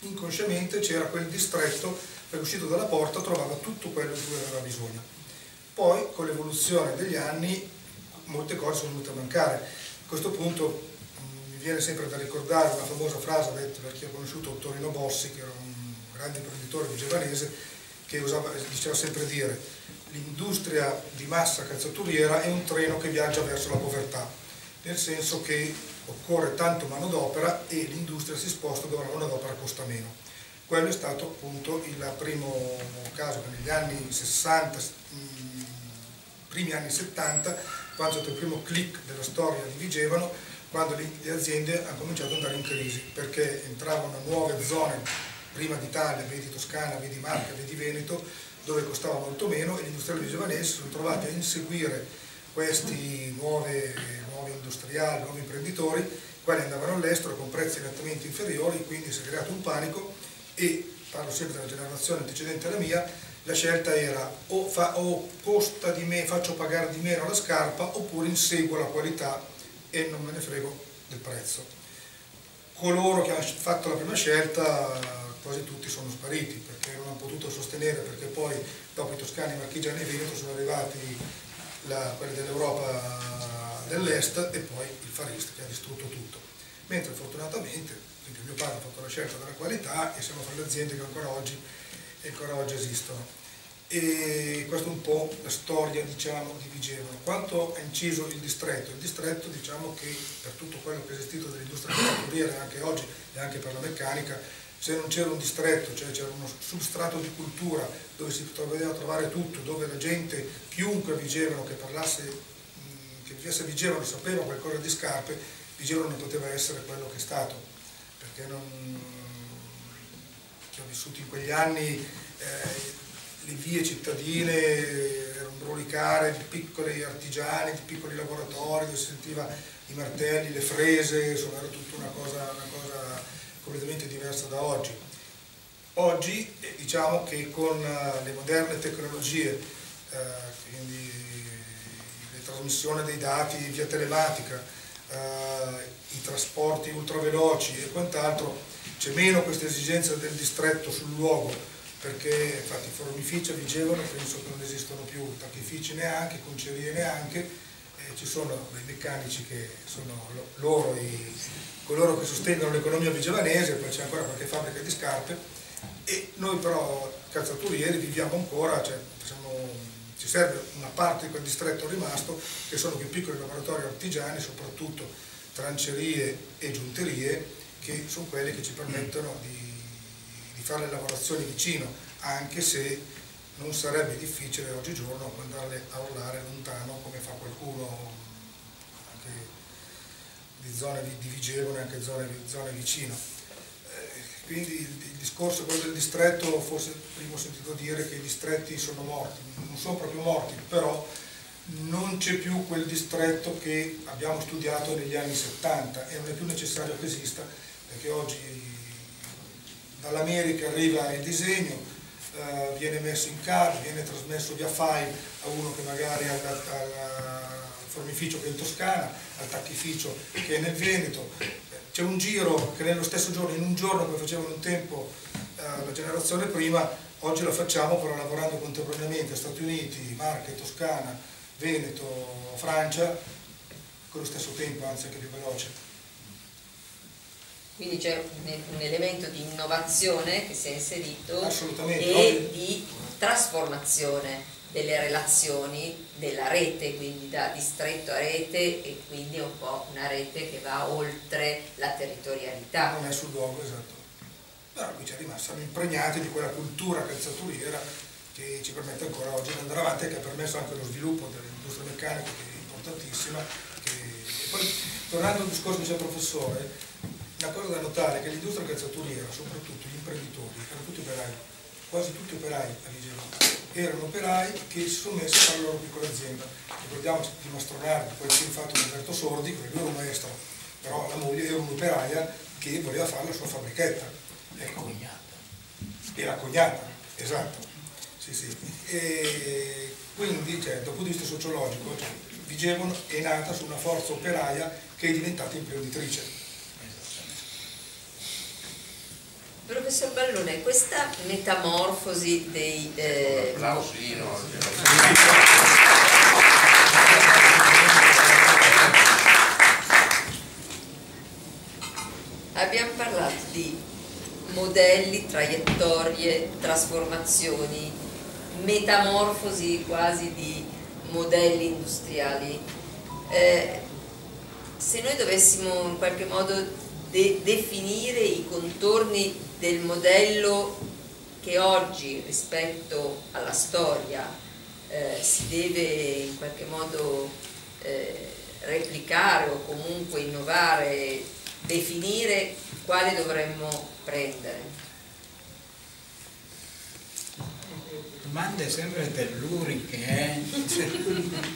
Speaker 5: inconsciamente c'era quel distretto per uscito dalla porta trovava tutto quello di cui aveva bisogno. Poi con l'evoluzione degli anni molte cose sono venute a mancare. A questo punto mm, mi viene sempre da ricordare una famosa frase detta per chi ha conosciuto Torino Bossi, che era un grande imprenditore vigevanese, che usava, diceva sempre dire l'industria di massa calzaturiera è un treno che viaggia verso la povertà, nel senso che occorre tanto manodopera e l'industria si sposta dove la manodopera costa meno. Quello è stato appunto il primo caso che negli anni 60, mm, primi anni 70, quando è stato il primo click della storia di Vigevano, quando le aziende hanno cominciato ad andare in crisi perché entravano nuove zone, prima d'Italia, vedi Toscana, vedi Marca, vedi Veneto, dove costava molto meno e gli industriali vigevanesi si sono trovati a inseguire questi nuovi, nuovi industriali, nuovi imprenditori, quali andavano all'estero con prezzi nettamente inferiori, quindi si è creato un panico e, parlo sempre della generazione antecedente alla mia, la scelta era o, fa, o costa di me, faccio pagare di meno la scarpa oppure inseguo la qualità e non me ne frego del prezzo. Coloro che hanno fatto la prima scelta quasi tutti sono spariti perché non hanno potuto sostenere perché poi dopo i toscani, marchigiani e veneto sono arrivati la, quelli dell'Europa dell'Est e poi il Far East che ha distrutto tutto. Mentre fortunatamente, mio padre ha fatto la scelta della qualità e siamo fra le aziende che ancora oggi, ancora oggi esistono. E questa è un po' la storia diciamo, di Vigevano. Quanto ha inciso il distretto? Il distretto diciamo che per tutto quello che è esistito dell'industria manifatturiera anche oggi e anche per la meccanica se non c'era un distretto, cioè c'era uno substrato di cultura dove si poteva trovare tutto, dove la gente, chiunque Vigevano che parlasse, che a Vigevano sapeva qualcosa di scarpe, Vigevano non poteva essere quello che è stato, perché non, chi ho vissuto in quegli anni, eh, le vie cittadine erano un brulicare di piccoli artigiani, di piccoli laboratori, dove si sentiva i martelli, le frese, insomma era tutta una cosa, una cosa completamente diversa da oggi. Oggi eh, diciamo che con uh, le moderne tecnologie, uh, quindi trasmissione dei dati via telematica, uh, i trasporti ultraveloci e quant'altro, c'è meno questa esigenza del distretto sul luogo, perché infatti i formifici a Vigevano penso che non esistono più, tacchifici neanche, concerie neanche, eh, ci sono dei meccanici che sono loro i coloro che sostengono l'economia vigevanese, poi c'è ancora qualche fabbrica di scarpe e noi però calzaturieri viviamo ancora, cioè, ci serve una parte di quel distretto rimasto che sono quei piccoli laboratori artigiani, soprattutto trancerie e giunterie, che sono quelli che ci permettono di, di fare le lavorazioni vicino, anche se non sarebbe difficile oggigiorno andarle a orlare lontano come fa qualcuno di zone di Vigevano e anche zone, zone vicino. Quindi il, il discorso quello del distretto, forse prima ho sentito dire che i distretti sono morti, non sono proprio morti, però non c'è più quel distretto che abbiamo studiato negli anni 70 e non è più necessario che esista perché oggi dall'America arriva il disegno, eh, viene messo in card, viene trasmesso via file a uno che magari ha al formificio che è in Toscana, al tacchificio che è nel Veneto. C'è un giro che nello stesso giorno, in un giorno come facevano un tempo eh, la generazione prima, oggi lo facciamo però lavorando contemporaneamente a Stati Uniti, Marche, Toscana, Veneto, Francia, con lo stesso tempo, anzi anche più veloce.
Speaker 1: Quindi c'è un, un, elemento di innovazione che si è inserito
Speaker 5: e
Speaker 1: di trasformazione delle relazioni della rete, quindi da distretto a rete e quindi è un po' una rete che va oltre la territorialità.
Speaker 5: Non è sul luogo, esatto. Però qui rimasto, siamo impregnati di quella cultura calzaturiera che ci permette ancora oggi di andare avanti e che ha permesso anche lo sviluppo dell'industria meccanica che è importantissima. Che... Poi tornando al discorso il professore, una cosa da notare è che l'industria calzaturiera, soprattutto gli imprenditori, erano tutti operai, quasi tutti operai a Vigevano, erano operai che si sono messi a fare la loro piccola azienda. Ricordiamoci di Mastronardi, poi il fatto di Alberto Sordi, che lui era un maestro, però la moglie era un'operaia che voleva fare la sua fabbrichetta.
Speaker 3: Ecco. Cognata.
Speaker 5: Era cognata, esatto. Sì, sì. E quindi, cioè, dal punto di vista sociologico, cioè, Vigevano è nata su una forza operaia che è diventata imprenditrice
Speaker 1: Professor Ballone, questa metamorfosi dei...
Speaker 2: Eh... Applausino.
Speaker 1: Abbiamo parlato di modelli, traiettorie, trasformazioni, metamorfosi quasi di modelli industriali. Eh, se noi dovessimo in qualche modo de definire i contorni del modello che oggi rispetto alla storia eh, si deve in qualche modo eh, replicare o comunque innovare, definire quale dovremmo prendere.
Speaker 3: Domande sempre telluriche, eh?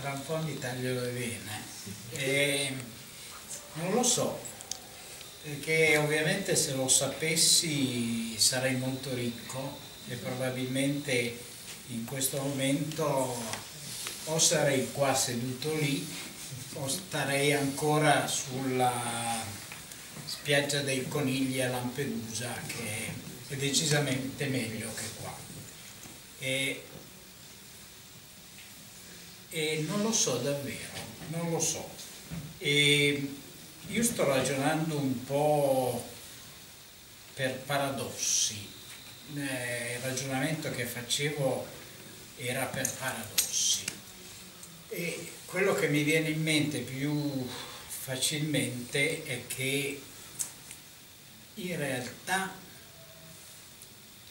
Speaker 3: Tra un po' mi taglio le vene. E non lo so, perché ovviamente se lo sapessi sarei molto ricco e probabilmente in questo momento o sarei qua seduto lì o starei ancora sulla spiaggia dei conigli a Lampedusa che è decisamente meglio che qua. E, e non lo so davvero non lo so. E io sto ragionando un po' per paradossi. Eh, il ragionamento che facevo era per paradossi. E quello che mi viene in mente più facilmente è che in realtà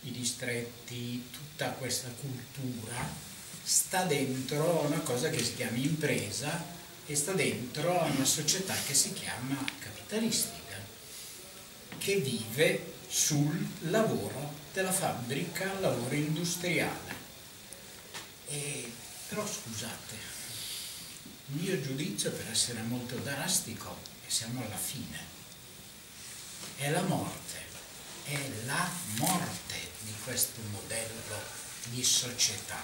Speaker 3: i distretti, tutta questa cultura sta dentro una cosa che si chiama impresa e sta dentro a una società che si chiama capitalistica, che vive sul lavoro della fabbrica, lavoro industriale. E, però scusate, il mio giudizio per essere molto drastico, e siamo alla fine, è la morte, è la morte di questo modello di società.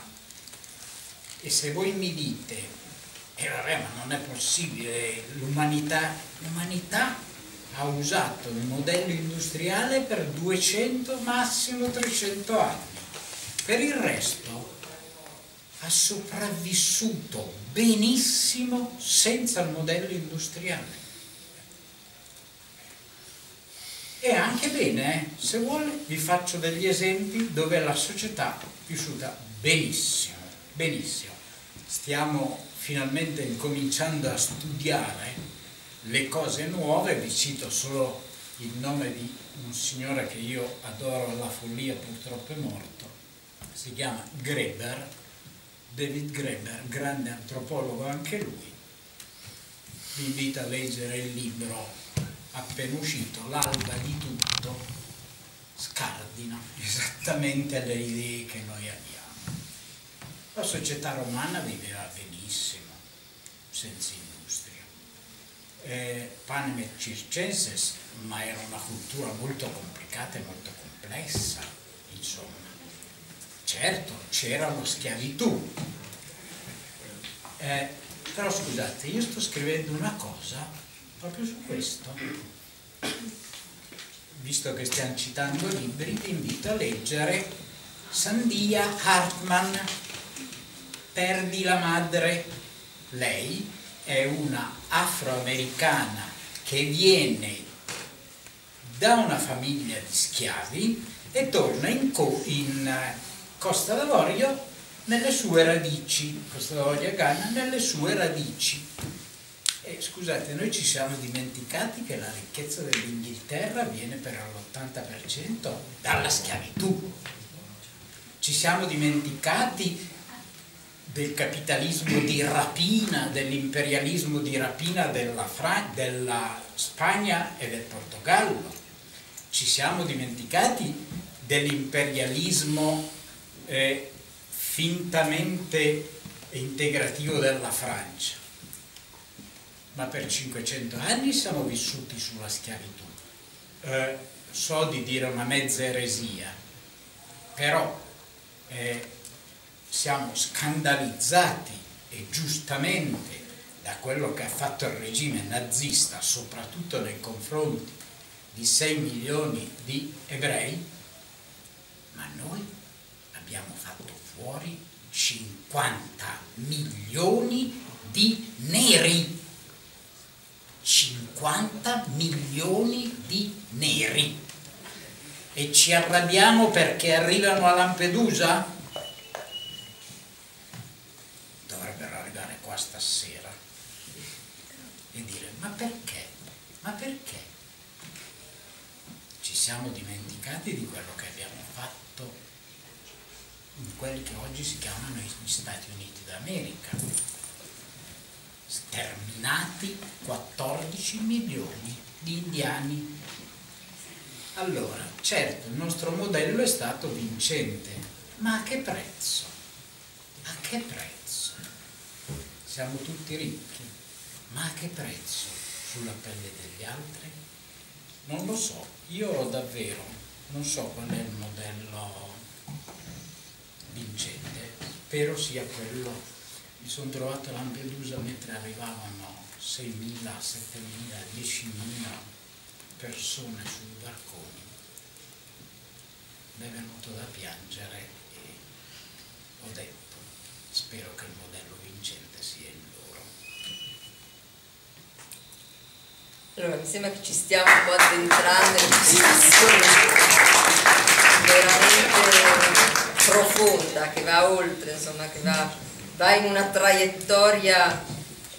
Speaker 3: E se voi mi dite e vabbè, ma non è possibile, l'umanità, ha usato il modello industriale per 200, massimo 300 anni. Per il resto ha sopravvissuto benissimo senza il modello industriale. E anche bene, eh? se vuole vi faccio degli esempi dove la società è vissuta benissimo, benissimo. Stiamo finalmente incominciando a studiare le cose nuove, vi cito solo il nome di un signore che io adoro alla follia, purtroppo è morto, si chiama Greber, David Greber, grande antropologo anche lui. Vi invito a leggere il libro appena uscito, L'alba di tutto, scardina esattamente le idee che noi abbiamo. La società romana viveva benissimo, senza industria. Eh, panem et circenses, ma era una cultura molto complicata e molto complessa. insomma. Certo, c'era la schiavitù, eh, però scusate, io sto scrivendo una cosa proprio su questo. Visto che stiamo citando libri, vi invito a leggere Sandia Hartman, Perdi la madre. Lei è una afroamericana che viene da una famiglia di schiavi e torna in, in eh, Costa d'Avorio nelle sue radici, Costa d'Avorio e Ghana nelle sue radici. E scusate, noi ci siamo dimenticati che la ricchezza dell'Inghilterra viene per l'80% dalla schiavitù. Ci siamo dimenticati del capitalismo di rapina, dell'imperialismo di rapina della, della Spagna e del Portogallo. Ci siamo dimenticati dell'imperialismo eh, fintamente integrativo della Francia. Ma per 500 anni siamo vissuti sulla schiavitù. Eh, so di dire una mezza eresia, però eh, siamo scandalizzati e giustamente da quello che ha fatto il regime nazista, soprattutto nei confronti di 6 milioni di ebrei, ma noi abbiamo fatto fuori 50 milioni di neri. 50 milioni di neri. E ci arrabbiamo perché arrivano a Lampedusa? Stasera e dire ma perché? Ma perché? Ci siamo dimenticati di quello che abbiamo fatto in quelli che oggi si chiamano gli Stati Uniti d'America. Sterminati 14 milioni di indiani. Allora, certo, il nostro modello è stato vincente, ma a che prezzo? A che prezzo? Siamo tutti ricchi, ma a che prezzo sulla pelle degli altri? Non lo so, io davvero non so qual è il modello vincente, spero sia quello. Mi sono trovato a Lampedusa mentre arrivavano 6.000, 7.000, 10.000 persone sui barconi. Mi è venuto da piangere e ho detto, spero che il modello vincente sia il loro.
Speaker 1: Allora, mi sembra che ci stiamo un po' addentrando in una discussione veramente profonda, che va oltre, insomma, che va, va in una traiettoria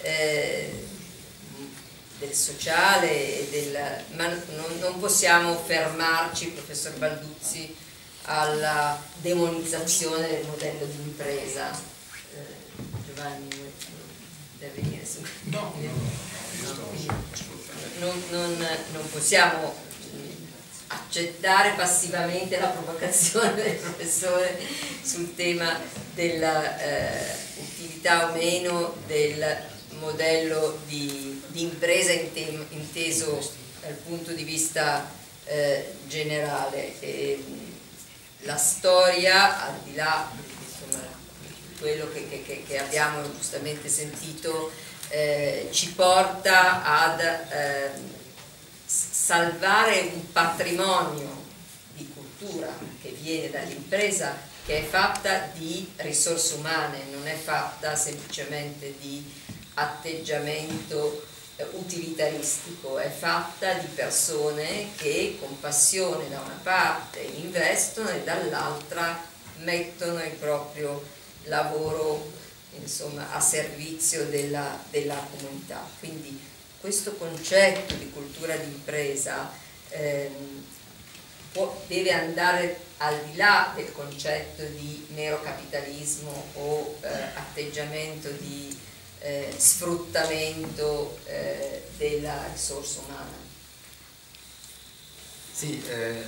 Speaker 1: eh, del sociale, del, ma non, non possiamo fermarci, professor Balduzzi, alla demonizzazione del modello di impresa. Eh, Giovanni intervenire su
Speaker 2: no, no,
Speaker 1: non, non, non possiamo accettare passivamente la provocazione del professore sul tema dell'utilità eh, o meno del modello di, di impresa inteso dal punto di vista eh, generale. E, la storia, al di là quello che, che, che abbiamo giustamente sentito, eh, ci porta ad eh, salvare un patrimonio di cultura che viene dall'impresa che è fatta di risorse umane, non è fatta semplicemente di atteggiamento eh, utilitaristico, è fatta di persone che con passione da una parte investono e dall'altra mettono il proprio lavoro insomma, a servizio della, della, comunità. Quindi questo concetto di cultura d'impresa ehm, deve andare al di là del concetto di mero capitalismo o eh, atteggiamento di eh, sfruttamento eh, della risorsa umana.
Speaker 4: Sì, eh,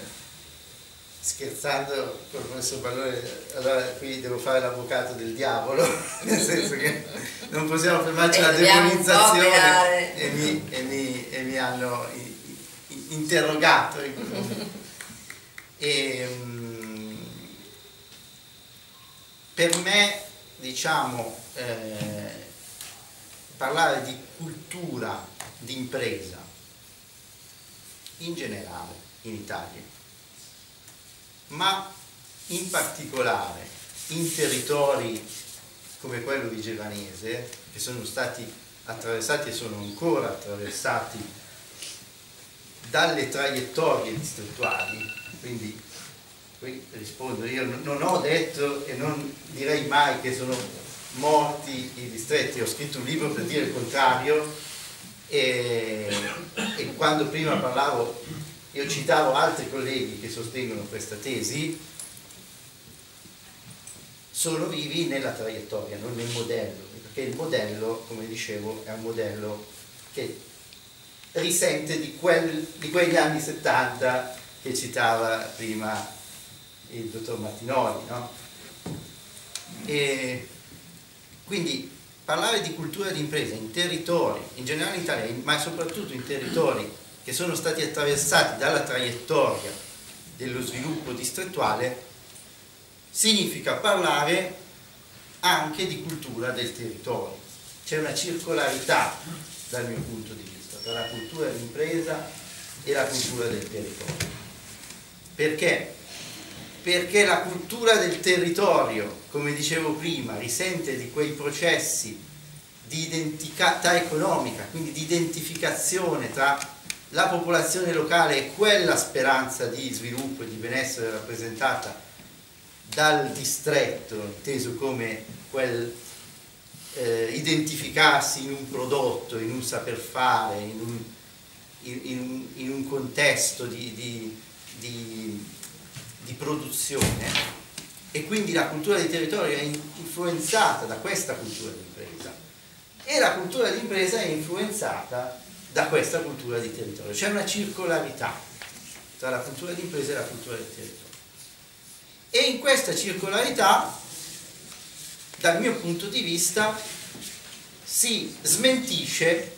Speaker 4: scherzando con il professor Ballone, allora qui devo fare l'avvocato del diavolo, nel senso che non possiamo fermarci alla demonizzazione e mi, e, mi, e mi, hanno interrogato. e, mm, per me, diciamo, eh, parlare di cultura d'impresa in generale in Italia, ma in particolare in territori come quello di Gevanese, che sono stati attraversati e sono ancora attraversati dalle traiettorie distrettuali, quindi qui rispondo, io non ho detto e non direi mai che sono morti i distretti, ho scritto un libro per dire il contrario e, e quando prima parlavo, io citavo altri colleghi che sostengono questa tesi, sono vivi nella traiettoria, non nel modello, perché il modello, come dicevo, è un modello che risente di, quel, di quegli anni 70 che citava prima il dottor Martinoli. No? Quindi parlare di cultura di impresa in territori, in generale in Italia, ma soprattutto in territori che sono stati attraversati dalla traiettoria dello sviluppo distrettuale, significa parlare anche di cultura del territorio. C'è una circolarità dal mio punto di vista tra la cultura d'impresa e la cultura del territorio. Perché? Perché la cultura del territorio, come dicevo prima, risente di quei processi di identità economica, quindi di identificazione tra la popolazione locale e quella speranza di sviluppo e di benessere rappresentata dal distretto, inteso come quel eh, identificarsi in un prodotto, in un saper fare, in un, in, in, un contesto di, di, di, di, produzione. E quindi la cultura di territorio è influenzata da questa cultura di impresa e la cultura di impresa è influenzata da questa cultura di territorio. C'è una circolarità tra la cultura di impresa e la cultura del territorio. E in questa circolarità, dal mio punto di vista, si smentisce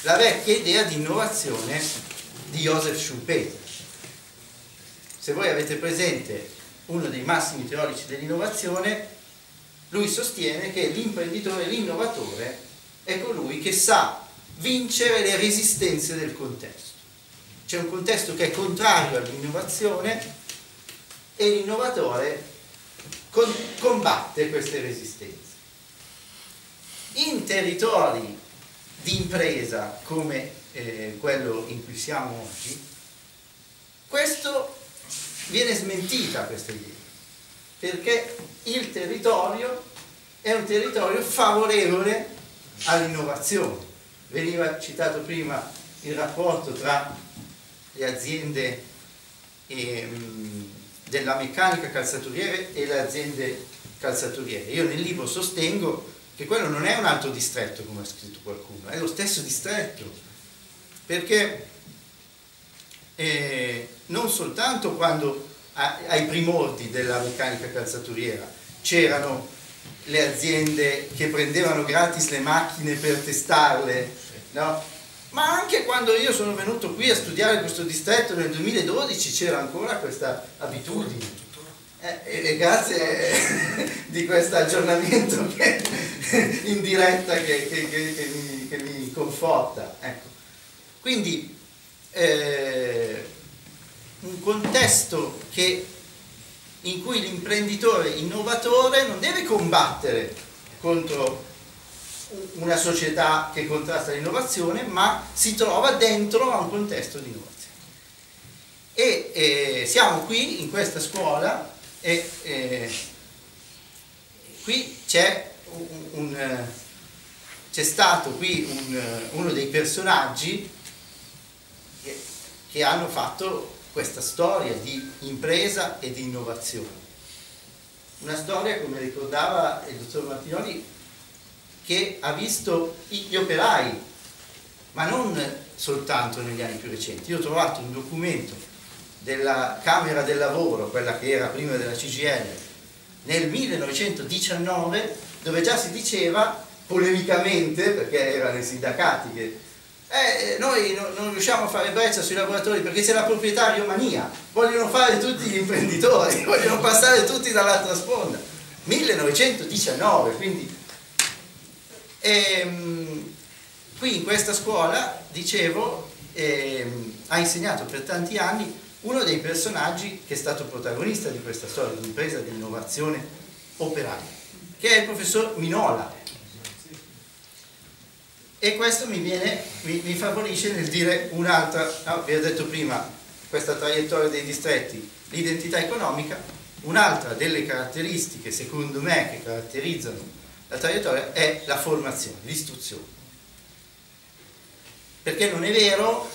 Speaker 4: la vecchia idea di innovazione di Joseph Schumpeter. Se voi avete presente uno dei massimi teorici dell'innovazione, lui sostiene che l'imprenditore, l'innovatore, è colui che sa vincere le resistenze del contesto. C'è un contesto che è contrario all'innovazione e l'innovatore combatte queste resistenze. In territori di impresa come eh, quello in cui siamo oggi, questo viene smentita questa idea, perché il territorio è un territorio favorevole all'innovazione. Veniva citato prima il rapporto tra le aziende e, um, della meccanica calzaturiere e le aziende calzaturiere. Io nel libro sostengo che quello non è un altro distretto, come ha scritto qualcuno, è lo stesso distretto, perché eh, non soltanto quando ai primordi della meccanica calzaturiera c'erano le aziende che prendevano gratis le macchine per testarle, no? ma anche quando io sono venuto qui a studiare questo distretto nel 2012 c'era ancora questa abitudine. Eh, e grazie di questo aggiornamento che, in diretta che, che, che mi, mi, conforta. Ecco. Quindi eh, un contesto in cui l'imprenditore innovatore non deve combattere contro una società che contrasta l'innovazione, ma si trova dentro a un contesto di innovazione. E eh, siamo qui in questa scuola e eh, qui c'è stato qui un, uno dei personaggi che, che hanno fatto questa storia di impresa e di innovazione. Una storia, come ricordava il dottor Martinoli, che ha visto gli operai, ma non soltanto negli anni più recenti. Io ho trovato un documento della Camera del Lavoro, quella che era prima della CGL, nel 1919, dove già si diceva polemicamente, perché erano i sindacati che eh, noi no, non riusciamo a fare breccia sui lavoratori perché c'è la proprietario mania, vogliono fare tutti gli imprenditori, vogliono passare tutti dall'altra sponda 1919, quindi ehm, qui in questa scuola, dicevo, ehm, ha insegnato per tanti anni uno dei personaggi che è stato protagonista di questa storia di impresa di innovazione operaia, che è il professor Minola. E questo mi, viene, mi, mi favorisce nel dire un'altra, no, vi ho detto prima, questa traiettoria dei distretti, l'identità economica, un'altra delle caratteristiche, secondo me, che caratterizzano la traiettoria è la formazione, l'istruzione perché non è vero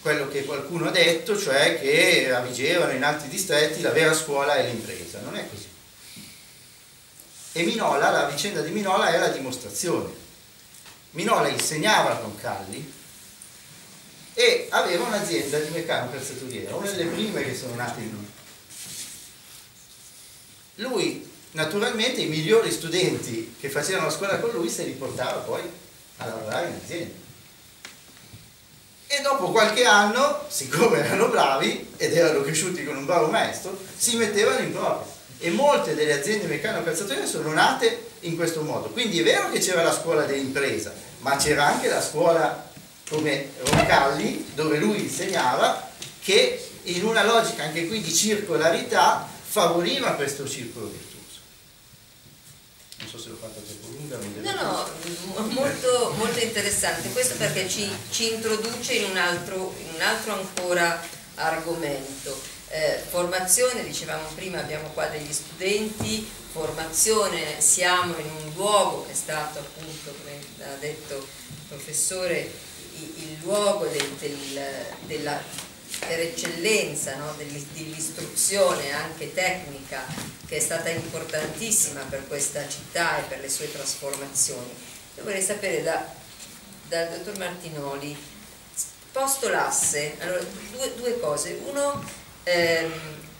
Speaker 4: quello che qualcuno ha detto, cioè che a Vigevano in altri distretti la vera scuola è l'impresa, non è così. E Minola, la vicenda di Minola è la dimostrazione. Minola insegnava a Roncalli e aveva un'azienda di meccano calzaturiera, una delle prime che sono nate in lui. Lui, naturalmente, i migliori studenti che facevano la scuola con lui se li portava poi a lavorare in azienda e dopo qualche anno, siccome erano bravi ed erano cresciuti con un bravo maestro, si mettevano in proprio. E molte delle aziende meccano-calzatoriere sono nate in questo modo. Quindi è vero che c'era la scuola dell'impresa, ma c'era anche la scuola come Roncalli, dove lui insegnava, che in una logica anche qui di circolarità favoriva questo circolo virtuoso. So se l'ho fatta troppo lunga.
Speaker 1: No, no, molto, molto interessante. Questo perché ci, ci introduce in un, altro, in un altro ancora argomento. Eh, formazione, dicevamo prima, abbiamo qua degli studenti, formazione, siamo in un luogo che è stato appunto, come ha detto il professore, il, il luogo del, del, della per eccellenza no, dell'istruzione anche tecnica che è stata importantissima per questa città e per le sue trasformazioni. Io vorrei sapere da, dal dottor Martinoli, posto l'asse, allora, due, due, cose. Uno, ehm,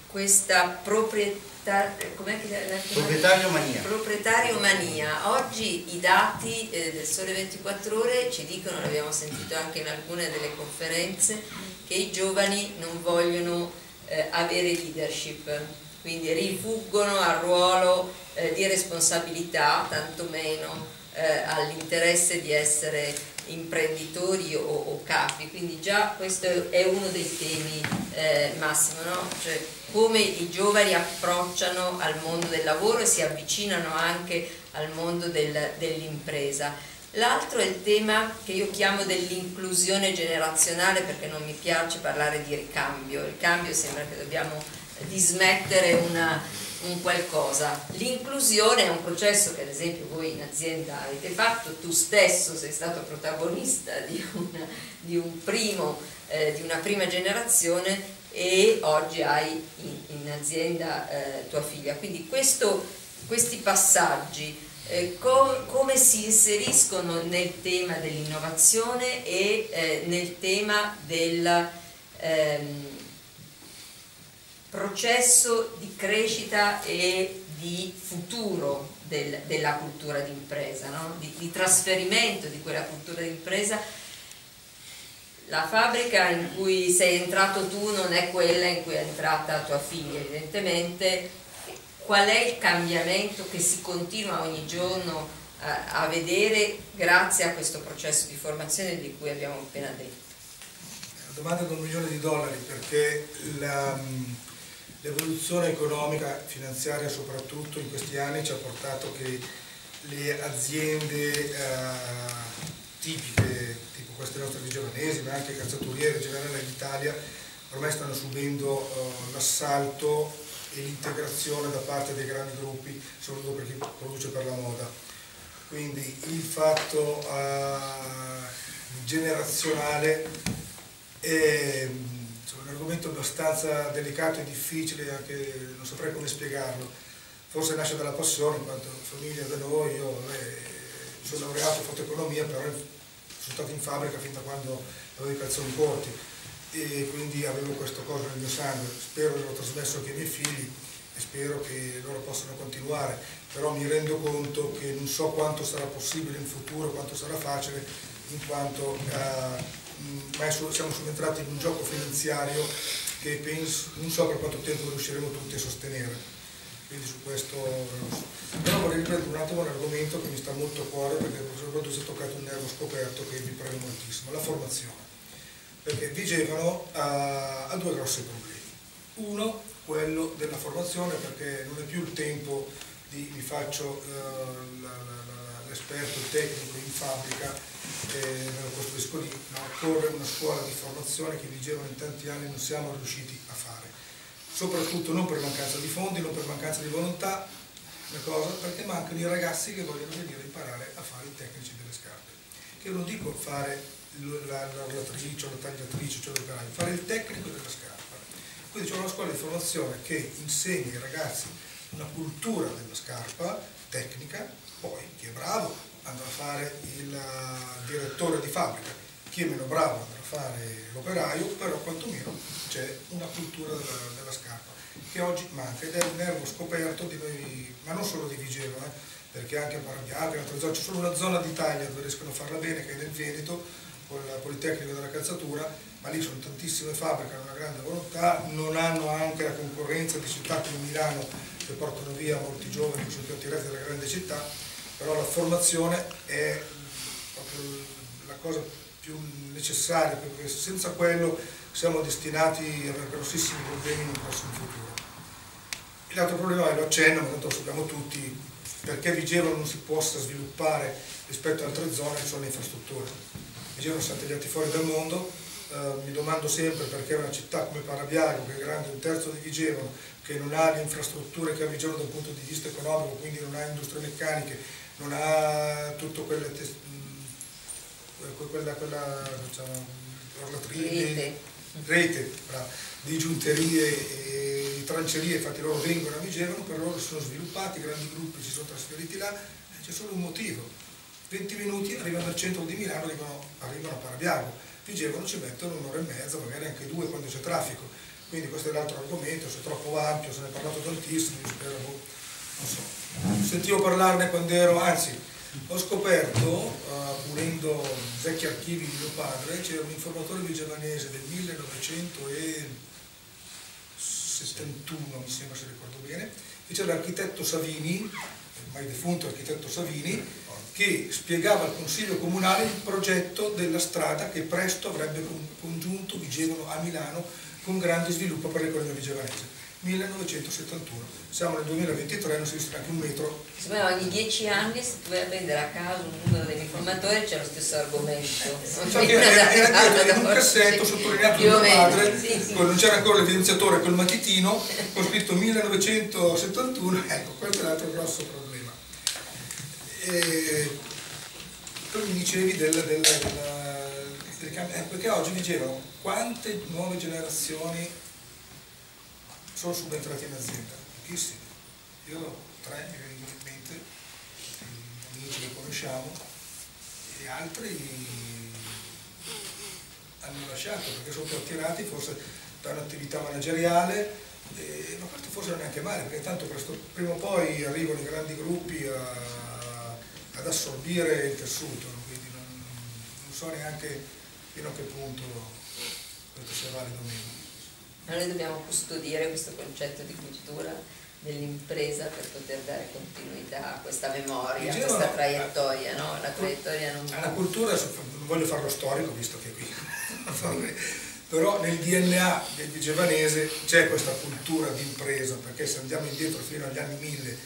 Speaker 1: questa proprietà,
Speaker 4: proprietario mania.
Speaker 1: proprietario mania. Oggi i dati eh, del Sole 24 Ore ci dicono, l'abbiamo sentito anche in alcune delle conferenze, che i giovani non vogliono eh, avere leadership, quindi rifuggono al ruolo eh, di responsabilità, tantomeno eh, all'interesse di essere imprenditori o, o, capi, quindi già questo è uno dei temi eh, massimo, no? cioè, come i giovani approcciano al mondo del lavoro e si avvicinano anche al mondo del, dell'impresa. L'altro è il tema che io chiamo dell'inclusione generazionale perché non mi piace parlare di ricambio, il cambio sembra che dobbiamo dismettere una, un qualcosa. L'inclusione è un processo che ad esempio voi in azienda avete fatto, tu stesso sei stato protagonista di, una, di, un primo, eh, di una prima generazione e oggi hai in, in azienda eh, tua figlia. Quindi questo, questi passaggi eh, com come si inseriscono nel tema dell'innovazione e eh, nel tema del ehm, processo di crescita e di futuro del, della cultura d'impresa, no? di, di trasferimento di quella cultura d'impresa la fabbrica in cui sei entrato tu non è quella in cui è entrata tua figlia, evidentemente qual è il cambiamento che si continua ogni giorno a, eh, a vedere grazie a questo processo di formazione di cui abbiamo appena detto?
Speaker 5: La domanda da un milione di dollari perché l'evoluzione economica, finanziaria soprattutto in questi anni ci ha portato che le aziende eh, tipiche, tipo queste nostre vigilanesi, ma anche calzaturiere in generale in Italia, ormai stanno subendo eh, l'assalto e l'integrazione da parte dei grandi gruppi, soprattutto per chi produce per la moda. Quindi il fatto uh, generazionale è insomma, un argomento abbastanza delicato e difficile, anche non saprei come spiegarlo. Forse nasce dalla passione, in quanto famiglia da noi, io eh, sono laureato, ho fatto economia, però sono stato in fabbrica fin da quando avevo i calzoni corti e quindi avevo questo coso nel mio sangue. Spero di averlo trasmesso anche ai miei figli e spero che loro possano continuare, però mi rendo conto che non so quanto sarà possibile in futuro, quanto sarà facile, in quanto eh, siamo subentrati in un gioco finanziario che penso, non so per quanto tempo riusciremo tutti a sostenere. quindi su questo però vorrei riprendere un attimo un argomento che mi sta molto a cuore perché soprattutto si è toccato un nervo scoperto che mi preme moltissimo, la formazione perché Vigevano ha, ha due grossi problemi uno, quello della formazione perché non è più il tempo di mi faccio eh, l'esperto, tecnico in fabbrica eh, costruisco lì, ma occorre una scuola di formazione che Vigevano in tanti anni non siamo riusciti a fare soprattutto non per mancanza di fondi, non per mancanza di volontà, cosa, perché mancano i ragazzi che vogliono venire a imparare a fare i tecnici delle scarpe. Che non dico fare la, la o la tagliatrice, cioè l'operaio, fare il tecnico della scarpa. Quindi c'è una scuola di formazione che insegna ai ragazzi una cultura della scarpa tecnica, poi chi è bravo andrà a fare il direttore di fabbrica, chi è meno bravo andrà a fare l'operaio, però quantomeno c'è una cultura della, della, scarpa che oggi manca ed è il nervo scoperto di noi, ma non solo di Vigero, eh, perché anche a zone, c'è solo una zona d'Italia dove riescono a farla bene che è nel Veneto, con il Politecnico della Calzatura, ma lì sono tantissime fabbriche, hanno una grande volontà, non hanno anche la concorrenza di città come Milano che portano via molti giovani che sono più attirati dalla grande città, però la formazione è proprio la cosa più necessario, perché senza quello siamo destinati a avere grossissimi problemi nel prossimo futuro. L'altro problema, lo accenno, ma tanto lo sappiamo tutti, perché Vigevano non si possa sviluppare rispetto ad altre zone sono le infrastrutture. Vigevano sono tagliati fuori dal mondo, eh, mi domando sempre perché una città come Parabiago, che è grande un terzo di Vigevano, che non ha le infrastrutture che ha Vigevano dal punto di vista economico, quindi non ha industrie meccaniche, non ha tutto quelle quella, quella diciamo, rete, rete di giunterie e di trancerie, infatti loro vengono a Vigevano, per loro si sono sviluppati, grandi gruppi si sono trasferiti là, c'è solo un motivo. 20 minuti arrivano dal centro di Milano, arrivano, arrivano a Parabiago, Vigevano ci mettono un'ora e mezza, magari anche due quando c'è traffico. Quindi questo è l'altro argomento, se è troppo ampio, se ne è parlato tantissimo, spero, boh, non so. Sentivo parlarne quando ero, anzi, ho scoperto, uh, pulendo vecchi archivi di mio padre, c'era un informatore vigevanese del 1971, mi sembra se ricordo bene, e c'era l'architetto Savini, ormai defunto architetto Savini, che spiegava al Consiglio Comunale il progetto della strada che presto avrebbe congiunto Vigevano a Milano con grande sviluppo per l'economia vigevanese. 1971. Siamo nel 2023 non si viste neanche un metro.
Speaker 1: Me ogni dieci anni se tu vai a prendere a caso un numero degli informatori c'è lo stesso argomento.
Speaker 5: Che era, era in un cassetto sottolineato da mio padre, sì, sì. non c'era ancora l'evidenziatore col matitino, con scritto 1971, ecco, questo è l'altro grosso problema. E, tu mi dicevi del, del, del, del, eh, perché oggi dicevano quante nuove generazioni sono subentrati in azienda, pochissimi. Io ho tre, mi vengono in mente, amici che conosciamo, e altri hanno lasciato perché sono attirati forse da un'attività manageriale, eh, ma questo forse non è neanche male, perché tanto presto, prima o poi arrivano i grandi gruppi a, ad assorbire il tessuto, quindi non, non so neanche fino a che punto questo sia valido o meno.
Speaker 1: Ma noi dobbiamo custodire questo concetto di cultura dell'impresa per poter dare continuità a questa memoria, a questa traiettoria, no? La traiettoria non...
Speaker 5: La cultura, non voglio farlo storico visto che qui, però nel DNA del vigevanese c'è questa cultura di impresa, perché se andiamo indietro fino agli anni 1000,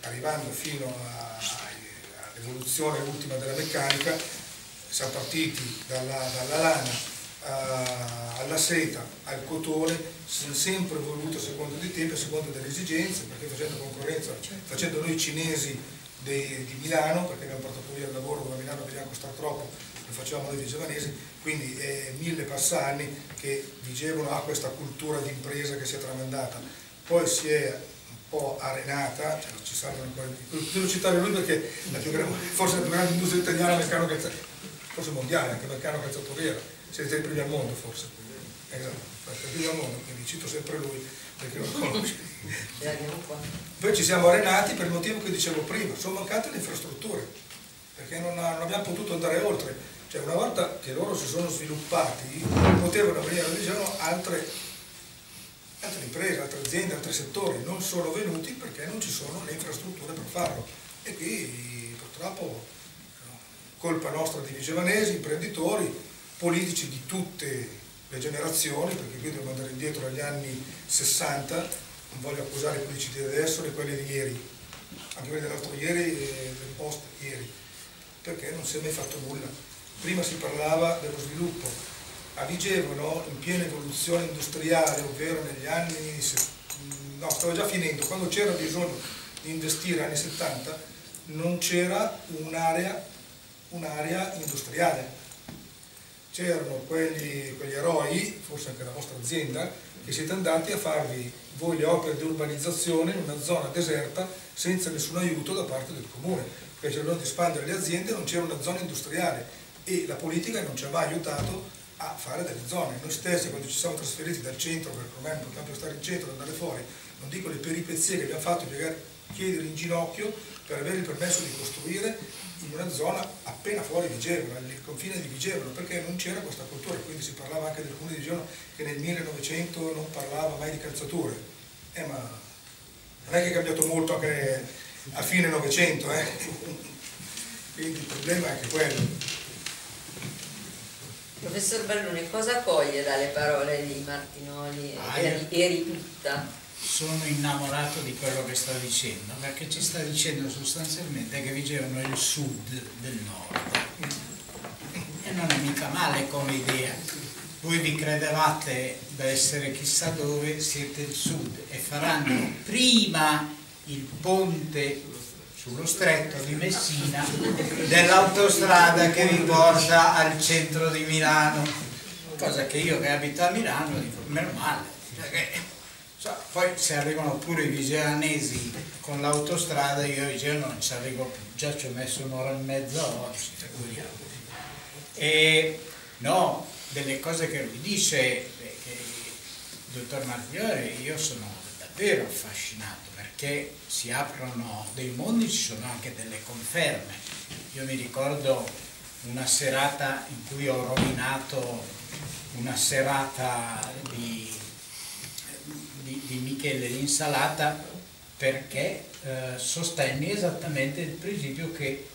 Speaker 5: arrivando fino all'evoluzione ultima della meccanica, siamo partiti dalla, dalla lana alla seta, al cotone, si è sempre voluto a seconda dei tempi, a seconda delle esigenze, perché facendo concorrenza, facendo noi cinesi di, di Milano, perché abbiamo portato via il lavoro dove a Milano vediamo costare troppo, lo facevamo noi vigevanesi, quindi è mille passanni che Vigevano ha questa cultura di impresa che si è tramandata. Poi si è po' arenata, cioè ci salvano ancora di più. Devo citare lui perché la grande, forse la più grande industria italiana meccano calzaturiera, forse mondiale anche meccano calzaturiera siete i primi al mondo forse. Esatto, siete i primi al mondo, quindi cito sempre lui perché lo conosci. Poi ci siamo arenati per il motivo che dicevo prima, sono mancate le infrastrutture, perché non, non abbiamo potuto andare oltre. Cioè una volta che loro si sono sviluppati, potevano venire a dicevano altre altre imprese, altre aziende, altri settori non sono venuti perché non ci sono le infrastrutture per farlo. E qui purtroppo colpa nostra di Vigevanesi, imprenditori, politici di tutte le generazioni, perché qui dobbiamo andare indietro agli anni 60, non voglio accusare i politici di adesso e quelli di ieri, anche quelli dell'altro ieri e del post ieri, perché non si è mai fatto nulla. Prima si parlava dello sviluppo, a Vigevano in piena evoluzione industriale, ovvero negli anni, no stava già finendo, quando c'era bisogno di investire anni 70, non c'era un'area un'area industriale. C'erano quegli, quegli eroi, forse anche la vostra azienda, che siete andati a farvi voi le opere di urbanizzazione in una zona deserta senza nessun aiuto da parte del comune, perché c'erano di espandere le aziende non c'era una zona industriale e la politica non ci ha mai aiutato a fare delle zone. Noi stessi quando ci siamo trasferiti dal centro, perché ormai è importante stare in centro andare fuori, non dico le peripezie che abbiamo fatto, piegare, chiedere in ginocchio per avere il permesso di costruire in una zona appena fuori Vigevano, al confine di Vigevano, perché non c'era questa cultura, quindi si parlava anche del comune di Vigevano che nel 1900 non parlava mai di calzature. Eh, ma non è che è cambiato molto anche a fine Novecento, eh? quindi il problema è anche quello.
Speaker 1: Professor Balloni, cosa coglie dalle parole di Martinoli
Speaker 3: ah,
Speaker 1: e, Riputta?
Speaker 3: sono innamorato di quello che sta dicendo, perché ci sta dicendo sostanzialmente che Vigevano il sud del nord. E non è mica male come idea. Voi vi credevate da essere chissà dove, siete il sud e faranno prima il ponte sullo stretto di Messina dell'autostrada che vi porta al centro di Milano. Cosa che io che abito a Milano dico, meno male, perché poi se arrivano pure i vigilanesi con l'autostrada, io dicevo non ci arrivo più, già ci ho messo un'ora e mezza oggi. E no, delle cose che lui dice, che il dottor Martiore, io sono davvero affascinato perché si aprono dei mondi, ci sono anche delle conferme. Io mi ricordo una serata in cui ho rovinato una serata di di, di Michele l'insalata perché eh, sostenni esattamente il principio che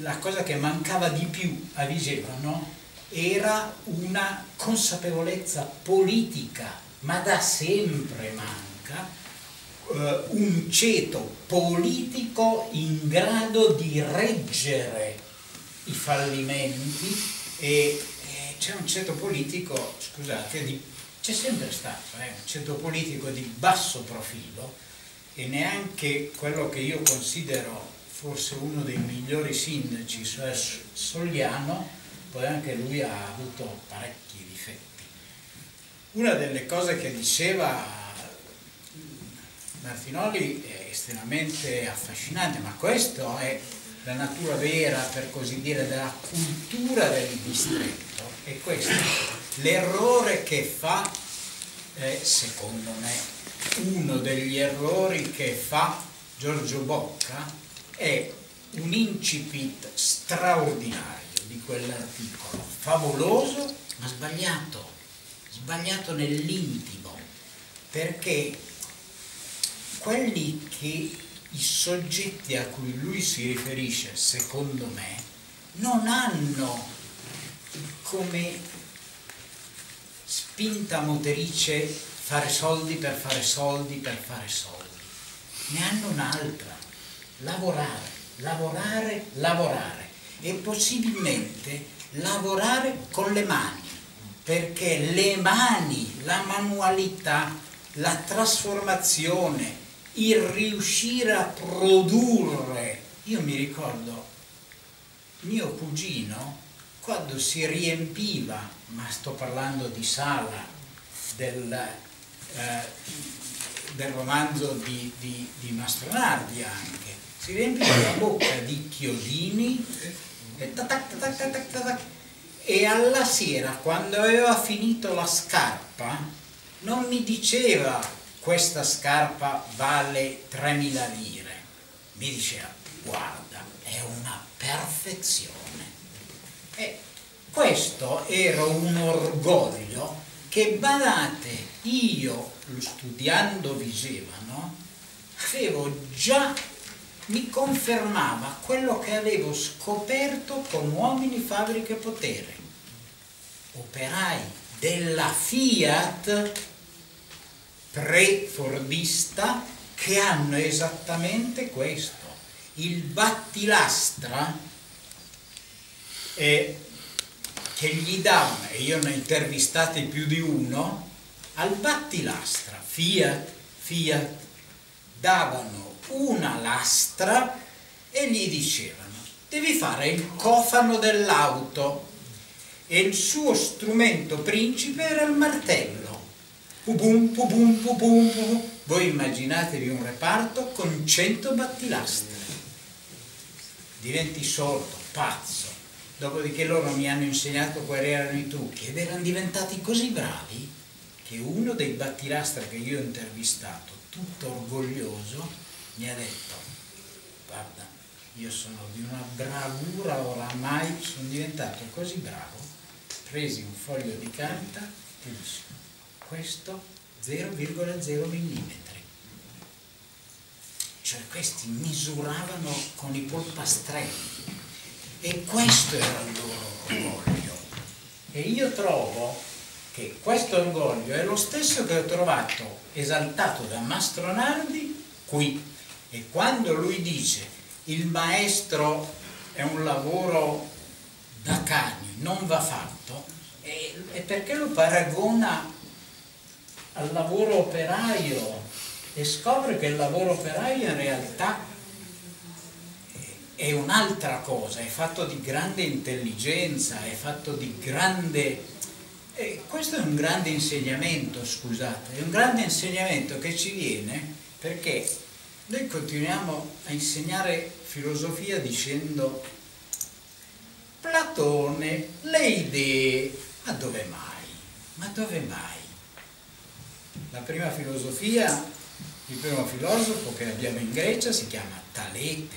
Speaker 3: la cosa che mancava di più a Vigevano era una consapevolezza politica, ma da sempre manca eh, un ceto politico in grado di reggere i fallimenti e, e c'è un ceto politico, scusate, c'è sempre stato eh, un centro politico di basso profilo e neanche quello che io considero forse uno dei migliori sindaci, cioè Sogliano, poi anche lui ha avuto parecchi difetti. Una delle cose che diceva Martinoli è estremamente affascinante, ma questa è la natura vera, per così dire, della cultura del distretto, è questo L'errore che fa, è, secondo me, uno degli errori che fa Giorgio Bocca è un incipit straordinario di quell'articolo, favoloso ma sbagliato, sbagliato nell'intimo, perché quelli che i soggetti a cui lui si riferisce, secondo me, non hanno come spinta motrice fare soldi per fare soldi per fare soldi. Ne hanno un'altra, lavorare, lavorare, lavorare e possibilmente lavorare con le mani, perché le mani, la manualità, la trasformazione, il riuscire a produrre. Io mi ricordo mio cugino quando si riempiva, ma sto parlando di Sala, del, eh, del romanzo di, di, di, Mastronardi anche, si riempiva la bocca di chiodini e, tac, tac, tac, e alla sera, quando aveva finito la scarpa, non mi diceva questa scarpa vale 3.000 lire, mi diceva guarda, è una perfezione. E questo era un orgoglio che badate, io studiando Visevano avevo già, mi confermava quello che avevo scoperto con uomini, fabbriche e potere. Operai della Fiat pre-fordista che hanno esattamente questo. Il battilastra eh, che gli davano, e io ne ho intervistati più di uno, al battilastra Fiat, Fiat davano una lastra e gli dicevano devi fare il cofano dell'auto e il suo strumento principe era il martello. Pubum, pubum, pubum, pubum. Voi immaginatevi un reparto con 100 battilastri. Diventi sordo, pazzo. Dopodiché loro mi hanno insegnato quali erano i trucchi ed erano diventati così bravi che uno dei battilastra che io ho intervistato, tutto orgoglioso, mi ha detto, guarda, io sono di una bravura oramai, sono diventato così bravo, presi un foglio di carta e dissi, questo 0,0 mm. Cioè questi misuravano con i polpastrelli e questo era il loro orgoglio. E io trovo che questo orgoglio è lo stesso che ho trovato esaltato da Mastronardi qui. E quando lui dice il maestro è un lavoro da cani, non va fatto, è perché lo paragona al lavoro operaio e scopre che il lavoro operaio in realtà è un'altra cosa, è fatto di grande intelligenza, è fatto di grande... E questo è un grande insegnamento, scusate, è un grande insegnamento che ci viene perché noi continuiamo a insegnare filosofia dicendo Platone, le idee, ma dove mai? Ma dove mai? La prima filosofia, il primo filosofo che abbiamo in Grecia si chiama Talete,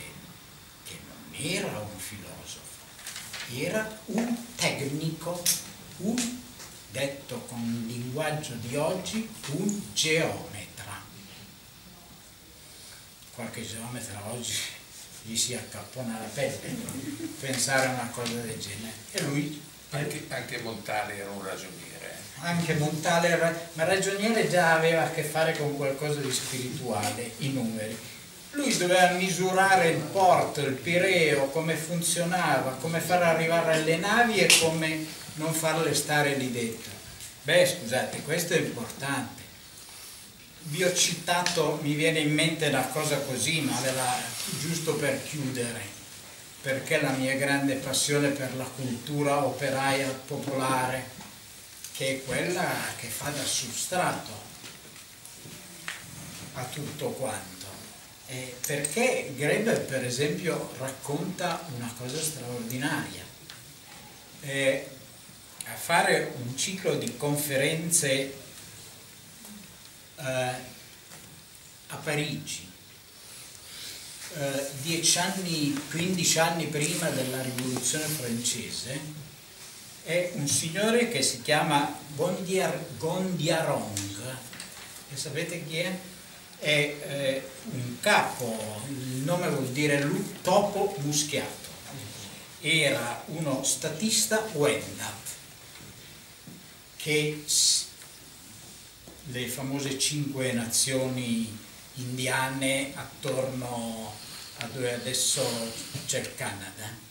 Speaker 3: che non era un filosofo, era un tecnico, un, detto con il linguaggio di oggi, un geometra. Qualche geometra oggi gli si accappona la pelle pensare a una cosa del genere. E lui...
Speaker 2: Anche, anche Montale era un ragioniere
Speaker 3: anche Montale, ma Ragioniere già aveva a che fare con qualcosa di spirituale, i numeri. Lui doveva misurare il porto, il Pireo, come funzionava, come far arrivare alle navi e come non farle stare lì dentro. Beh, scusate, questo è importante. Vi ho citato, mi viene in mente una cosa così, ma la, giusto per chiudere, perché la mia grande passione per la cultura operaia popolare, che è quella che fa da substrato a tutto quanto. Eh, perché Greber, per esempio, racconta una cosa straordinaria. Eh, a fare un ciclo di conferenze eh, a Parigi, eh, dieci anni, 15 anni prima della rivoluzione francese, è un signore che si chiama Gondiar, Gondiarong. E sapete chi è? È eh, un capo, il nome vuol dire topo muschiato. Era uno statista Wendat che le famose cinque nazioni indiane attorno a dove adesso c'è il Canada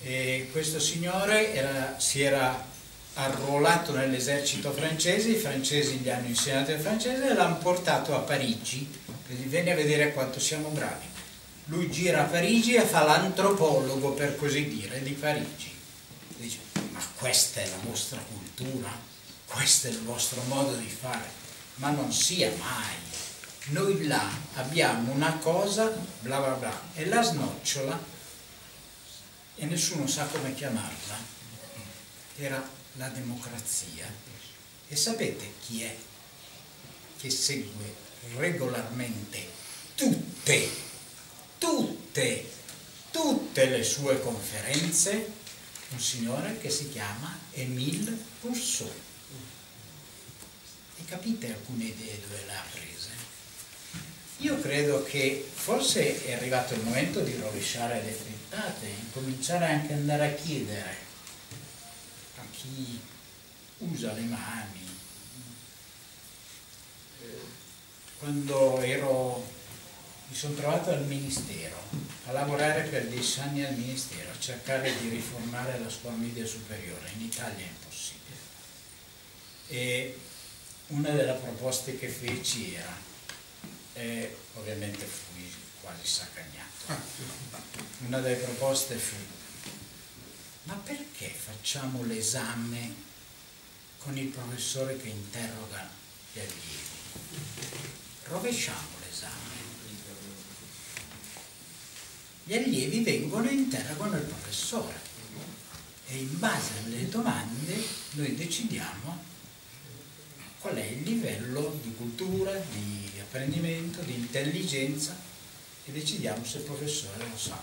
Speaker 3: e questo signore era, si era arruolato nell'esercito francese, i francesi gli hanno insegnato il francese e l'hanno portato a Parigi, quindi venne a vedere quanto siamo bravi. Lui gira a Parigi e fa l'antropologo, per così dire, di Parigi. Dice, ma questa è la vostra cultura, questo è il vostro modo di fare, ma non sia mai. Noi là abbiamo una cosa, bla bla bla, e la snocciola e nessuno sa come chiamarla, era la democrazia. E sapete chi è che segue regolarmente tutte, tutte, tutte le sue conferenze? Un signore che si chiama Émile Rousseau. capite alcune idee dove le ha prese? Io credo che forse è arrivato il momento di rovesciare le frittate, incominciare anche ad andare a chiedere a chi usa le mani. Quando ero, mi sono trovato al Ministero, a lavorare per dieci anni al Ministero, a cercare di riformare la scuola media superiore, in Italia è impossibile. E una delle proposte che feci era, eh, ovviamente fui quasi saccagnato, una delle proposte fu, ma perché facciamo l'esame con il professore che interroga gli allievi. Rovesciamo l'esame. Gli allievi vengono e interrogano il professore e in base alle domande noi decidiamo qual è il livello di cultura, di apprendimento, di intelligenza e decidiamo se il professore lo sa.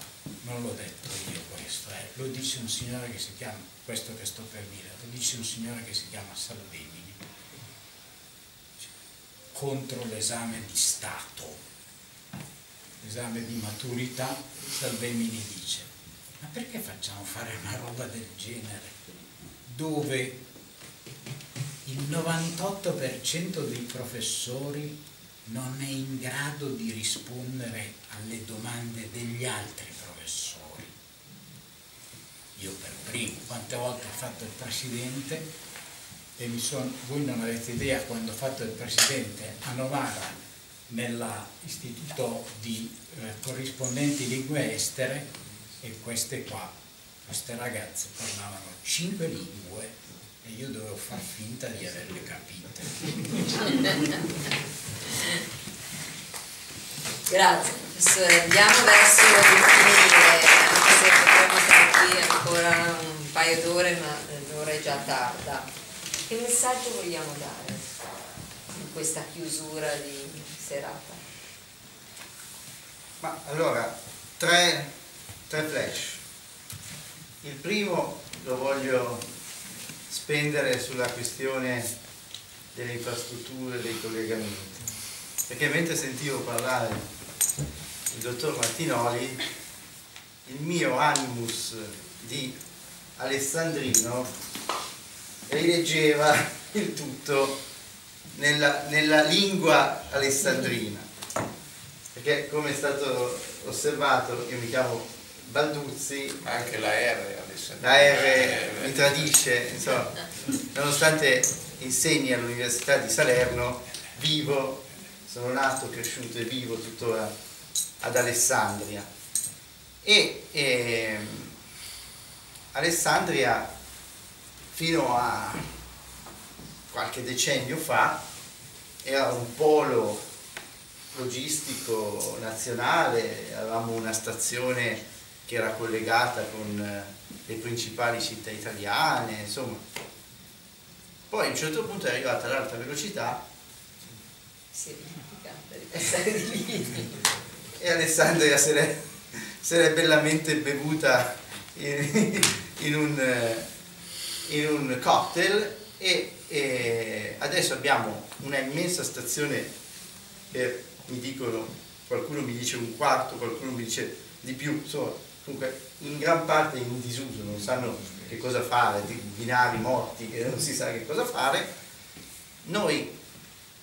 Speaker 3: Non l'ho detto io questo, eh. lo dice un signore che si chiama, questo che sto per dire, lo dice un signore che si chiama Salvemini, contro l'esame di Stato, l'esame di maturità, Salvemini dice, ma perché facciamo fare una roba del genere dove il 98% dei professori non è in grado di rispondere alle domande degli altri professori. Io per primo, quante volte ho fatto il presidente e mi sono, voi non avete idea quando ho fatto il presidente a Novara nell'istituto di eh, corrispondenti lingue estere e queste qua, queste ragazze parlavano cinque lingue e io dovevo far finta di averle capite.
Speaker 1: Grazie professore, andiamo verso il finire, anche se potremmo stare qui ancora un paio d'ore, ma l'ora è già tarda. Che messaggio vogliamo dare in questa chiusura di serata?
Speaker 4: Ma allora, tre, tre flash. Il primo lo voglio spendere sulla questione delle infrastrutture, dei collegamenti. Perché mentre sentivo parlare il dottor Martinoli, il mio animus di alessandrino rileggeva il tutto nella, nella lingua alessandrina. Perché come è stato osservato, io mi chiamo Balduzzi,
Speaker 2: Ma anche la R, Alessandro.
Speaker 4: la R mi tradisce, insomma, nonostante insegni all'Università di Salerno, vivo, sono nato, cresciuto e vivo tuttora ad Alessandria. E ehm, Alessandria fino a qualche decennio fa era un polo logistico nazionale, avevamo una stazione che era collegata con eh, le principali città italiane, insomma. Poi a un certo punto è arrivata l'alta velocità
Speaker 1: Si è dimenticata di passare lì.
Speaker 4: E Alessandria se l'è, se l'è bellamente bevuta in, in un, eh, in un cocktail e, e adesso abbiamo una immensa stazione per, mi dicono, qualcuno mi dice un quarto, qualcuno mi dice di più, insomma, comunque in gran parte in disuso, non sanno che cosa fare, binari morti che non si sa che cosa fare. Noi,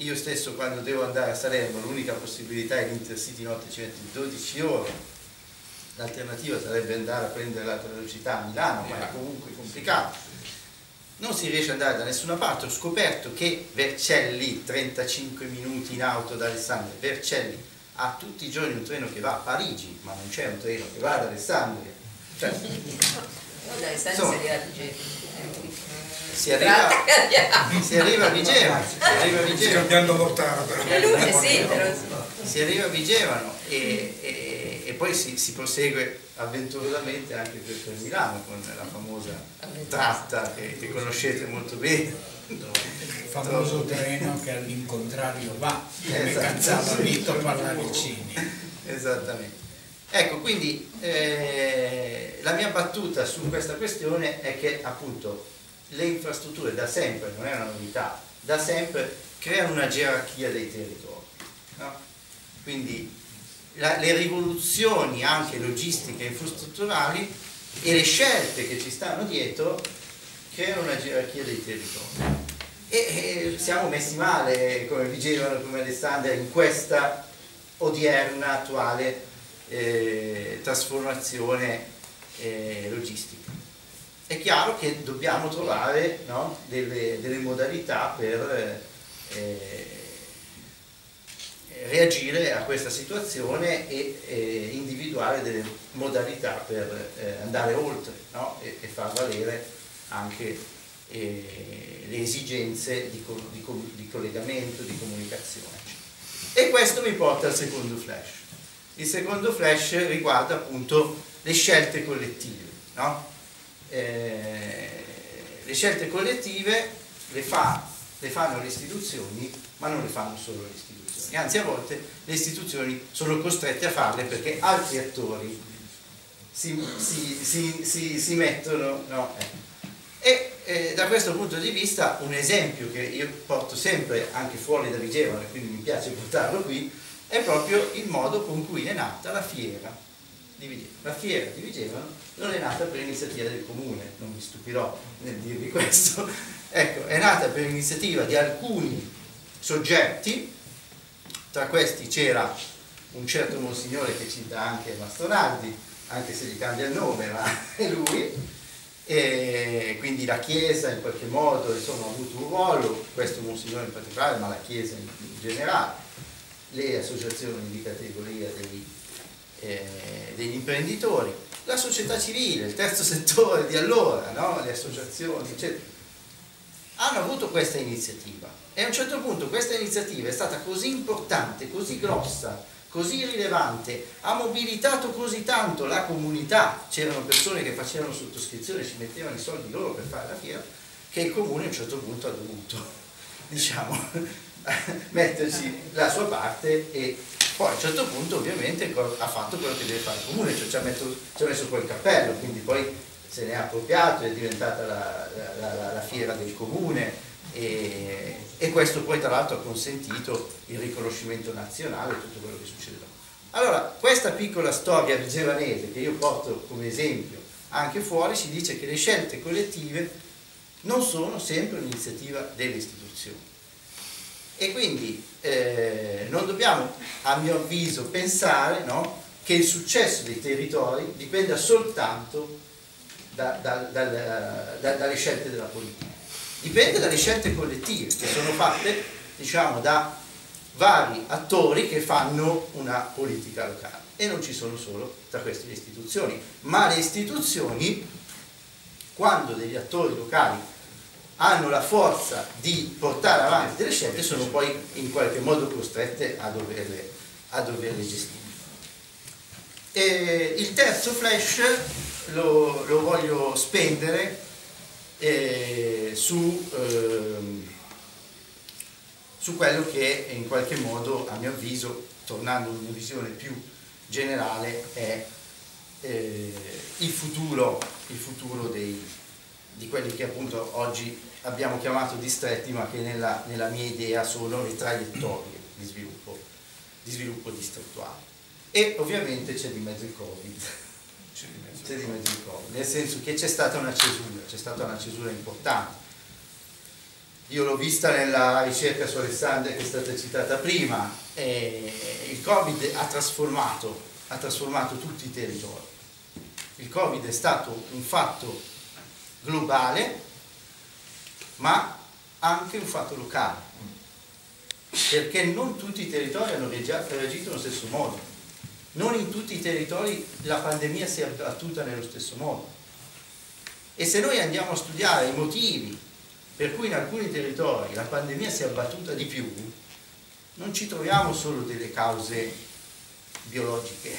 Speaker 4: io stesso quando devo andare a Salerno, l'unica possibilità è l'Intercity notte ci mette 12 ore, l'alternativa sarebbe andare a prendere l'alta velocità a Milano, ma è comunque complicato. Non si riesce ad andare da nessuna parte, ho scoperto che Vercelli, 35 minuti in auto da Alessandria, Vercelli ha tutti i giorni un treno che va a Parigi, ma non c'è un treno che va ad Alessandria. Cioè, Insomma. Si arriva, si arriva a Vigevano, si arriva a Vigevano.
Speaker 1: E lui sì, però
Speaker 4: si arriva a Vigevano e, e- e poi si, si prosegue avventurosamente anche per, per Milano con la famosa tratta che, che conoscete molto bene.
Speaker 3: Il famoso treno che all'incontrario va, come
Speaker 4: Esatto.
Speaker 3: cantava Vito Pallavicini.
Speaker 4: Esattamente. Ecco, quindi eh, la mia battuta su questa questione è che appunto le infrastrutture da sempre, non è una novità, da sempre creano una gerarchia dei territori. No? Quindi la, le rivoluzioni anche logistiche e infrastrutturali e le scelte che ci stanno dietro creano una gerarchia dei territori. E, e siamo messi male, come dicevano come Alessandra, in questa odierna, attuale eh, trasformazione eh, logistica. È chiaro che dobbiamo trovare no, delle, delle, modalità per eh, reagire a questa situazione e eh, individuare delle modalità per eh, andare oltre no? e, e, far valere anche eh, le esigenze di, co di, co di, collegamento, di comunicazione. E questo mi porta al secondo flash. Il secondo flash riguarda appunto le scelte collettive. No? Eh, le scelte collettive le, fa, le fanno le istituzioni, ma non le fanno solo le istituzioni anzi a volte le istituzioni sono costrette a farle perché altri attori si, si, si, si mettono no? e eh, da questo punto di vista un esempio che io porto sempre anche fuori da Vigevano e quindi mi piace portarlo qui è proprio il modo con cui è nata la fiera di Vigevano. La fiera di Vigevano non è nata per iniziativa del comune, non mi stupirò nel dirvi questo, ecco, è nata per iniziativa di alcuni soggetti tra questi c'era un certo Monsignore che cita anche Mastonardi, anche se gli cambia il nome, ma è lui, e quindi la Chiesa in qualche modo insomma, ha avuto un ruolo, questo Monsignore in particolare, ma la Chiesa in, generale, le associazioni di categoria dei, eh, degli imprenditori, la società civile, il terzo settore di allora, no? le associazioni, eccetera, hanno avuto questa iniziativa e a un certo punto questa iniziativa è stata così importante, così grossa, così rilevante, ha mobilitato così tanto la comunità, c'erano persone che facevano sottoscrizione, ci mettevano i soldi loro per fare la fiera, che il comune a un certo punto ha dovuto, diciamo, metterci la sua parte e poi a un certo punto ovviamente ha fatto quello che deve fare il comune, cioè ci ha, messo, ci ha messo il cappello, quindi poi se ne è appropriato, è diventata la, la, la, la fiera del comune, e, e questo poi tra l'altro ha consentito il riconoscimento nazionale e tutto quello che succede dopo. Allora, questa piccola storia vigevanese che io porto come esempio anche fuori, ci dice che le scelte collettive non sono sempre un'iniziativa delle istituzioni. E quindi eh, non dobbiamo, a mio avviso, pensare no, che il successo dei territori dipenda soltanto da, da, da, dalle scelte della politica. Dipende dalle scelte collettive che sono fatte diciamo, da vari attori che fanno una politica locale. E non ci sono solo tra queste le istituzioni, ma le istituzioni quando degli attori locali hanno la forza di portare avanti delle scelte sono poi in qualche modo costrette a doverle, a doverle gestire. E il terzo flash lo, lo voglio spendere eh, su, ehm, su quello che in qualche modo, a mio avviso, tornando a una visione più generale, è eh, il futuro, il futuro dei, di quelli che appunto oggi abbiamo chiamato distretti, ma che nella, nella mia idea sono le traiettorie di sviluppo, di sviluppo distrettuale. E ovviamente c'è di mezzo il Covid c'è di mezzo il Covid, nel senso che c'è stata una cesura, c'è stata una cesura importante. Io l'ho vista nella ricerca su Alessandria che è stata citata prima, il Covid ha trasformato, ha trasformato tutti i territori. Il Covid è stato un fatto globale, ma anche un fatto locale, perché non tutti i territori hanno reagito nello stesso modo. Non in tutti i territori la pandemia si è abbattuta nello stesso modo. E se noi andiamo a studiare i motivi per cui in alcuni territori la pandemia si è abbattuta di più, non ci troviamo solo delle cause biologiche,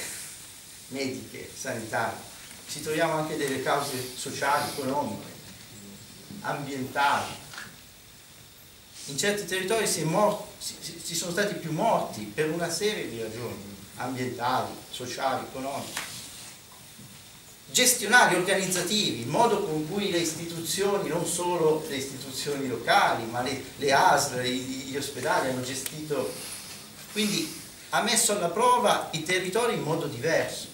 Speaker 4: mediche, sanitarie, ci troviamo anche delle cause sociali, economiche, ambientali. In certi territori si, si, ci sono stati più morti per una serie di ragioni ambientali, sociali, economici. gestionali, organizzativi, il modo con cui le istituzioni, non solo le istituzioni locali, ma le, le ASL, gli ospedali hanno gestito, quindi ha messo alla prova i territori in modo diverso.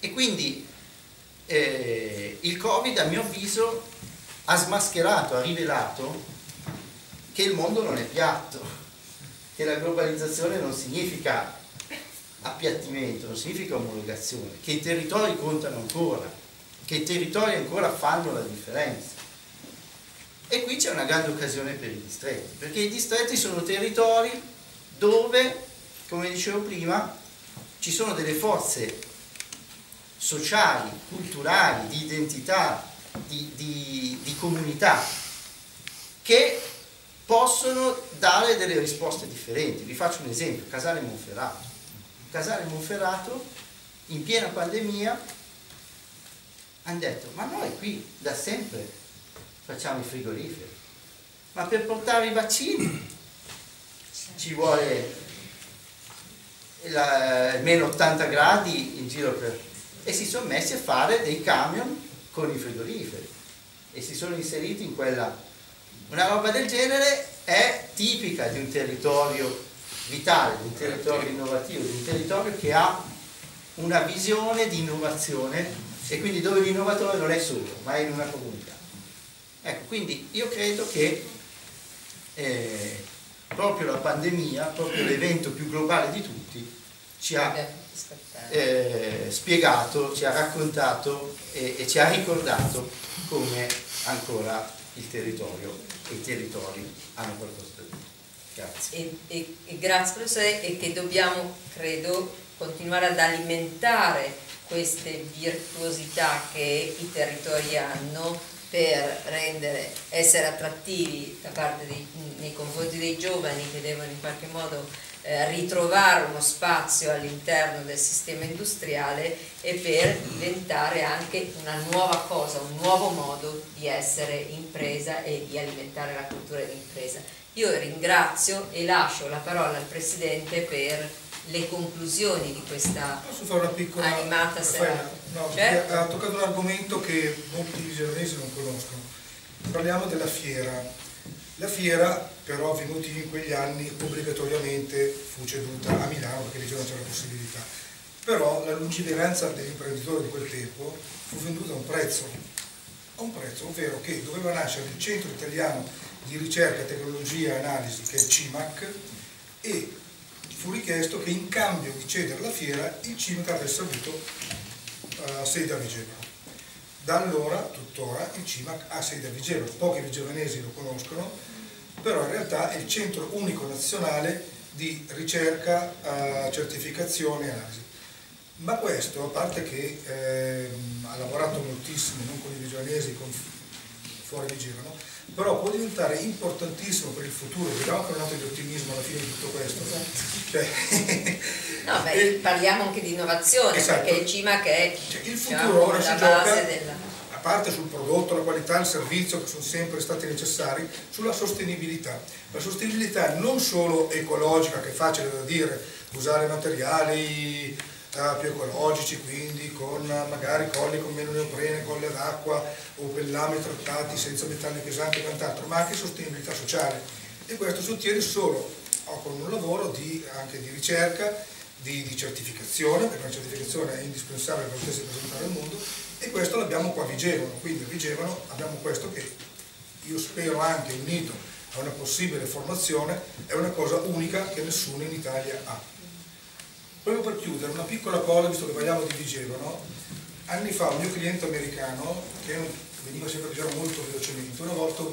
Speaker 4: E quindi eh, il Covid, a mio avviso, ha smascherato, ha rivelato che il mondo non è piatto, che la globalizzazione non significa appiattimento, non significa omologazione, che i territori contano ancora, che i territori ancora fanno la differenza. E qui c'è una grande occasione per i distretti, perché i distretti sono territori dove, come dicevo prima, ci sono delle forze sociali, culturali, di identità, di, di, di comunità, che possono dare delle risposte differenti. Vi faccio un esempio, Casale Monferrato. Casale Monferrato, in piena pandemia, hanno detto, ma noi qui da sempre facciamo i frigoriferi, ma per portare i vaccini ci vuole la, meno 80 gradi in giro per... e si sono messi a fare dei camion con i frigoriferi e si sono inseriti in quella... Una roba del genere è tipica di un territorio vitale, di un territorio innovativo, di un territorio che ha una visione di innovazione e quindi dove l'innovatore non è solo, ma è in una comunità. Ecco, quindi io credo che eh, proprio la pandemia, proprio l'evento più globale di tutti, ci ha eh, spiegato, ci ha raccontato e, e, ci ha ricordato come ancora il territorio e i territori hanno qualcosa da dire. Grazie.
Speaker 1: E, e, e grazie professore e che dobbiamo, credo, continuare ad alimentare queste virtuosità che i territori hanno per rendere, essere attrattivi da parte dei, nei confronti dei giovani che devono in qualche modo eh, ritrovare uno spazio all'interno del sistema industriale e per diventare anche una nuova cosa, un nuovo modo di essere impresa e di alimentare la cultura d'impresa. Io ringrazio e lascio la parola al Presidente per le conclusioni di questa
Speaker 5: Posso fare una piccola
Speaker 1: animata serata.
Speaker 5: No, certo. Ha toccato un argomento che molti giapponesi non conoscono. Parliamo della fiera. La fiera, però, motivi in quegli anni, obbligatoriamente fu ceduta a Milano perché lì non c'era possibilità. Però la lungimiranza dell'imprenditore di quel tempo fu venduta a un prezzo, a un prezzo, ovvero che doveva nascere il Centro Italiano di Ricerca, Tecnologia e Analisi, che è il CIMAC, e fu richiesto che in cambio di cedere la fiera il CIMAC avesse avuto uh, sede a Vigevano. Da allora, tuttora, il CIMAC ha sede a Vigevano, pochi vigevanesi lo conoscono, però in realtà è il centro unico nazionale di ricerca, uh, certificazione e analisi. Ma questo, a parte che eh, ha lavorato moltissimo, non con i vigevanesi, con fuori Vigevano, però può diventare importantissimo per il futuro, vediamo che è un atto di ottimismo alla fine di tutto questo. Cioè,
Speaker 1: no, beh, e, parliamo anche di innovazione, esatto. perché il CIMA che è
Speaker 5: cioè, il diciamo, futuro ora si gioca, della... a parte sul prodotto, la qualità, il servizio che sono sempre stati necessari, sulla sostenibilità. La sostenibilità non solo ecologica, che è facile da dire, usare materiali più ecologici, quindi con magari colli con meno neoprene, colle d'acqua o pellami trattati senza metalli pesanti e quant'altro, ma anche sostenibilità sociale. E questo si ottiene solo con un lavoro di, anche di ricerca, di, di, certificazione, perché la certificazione è indispensabile per potersi presentare al mondo, e questo l'abbiamo qua a Vigevano, quindi a Vigevano abbiamo questo che io spero anche unito a una possibile formazione, è una cosa unica che nessuno in Italia ha. Proprio per chiudere, una piccola cosa, visto che parliamo di Vigevano, anni fa un mio cliente americano, che veniva sempre a Vigevano molto velocemente, una volta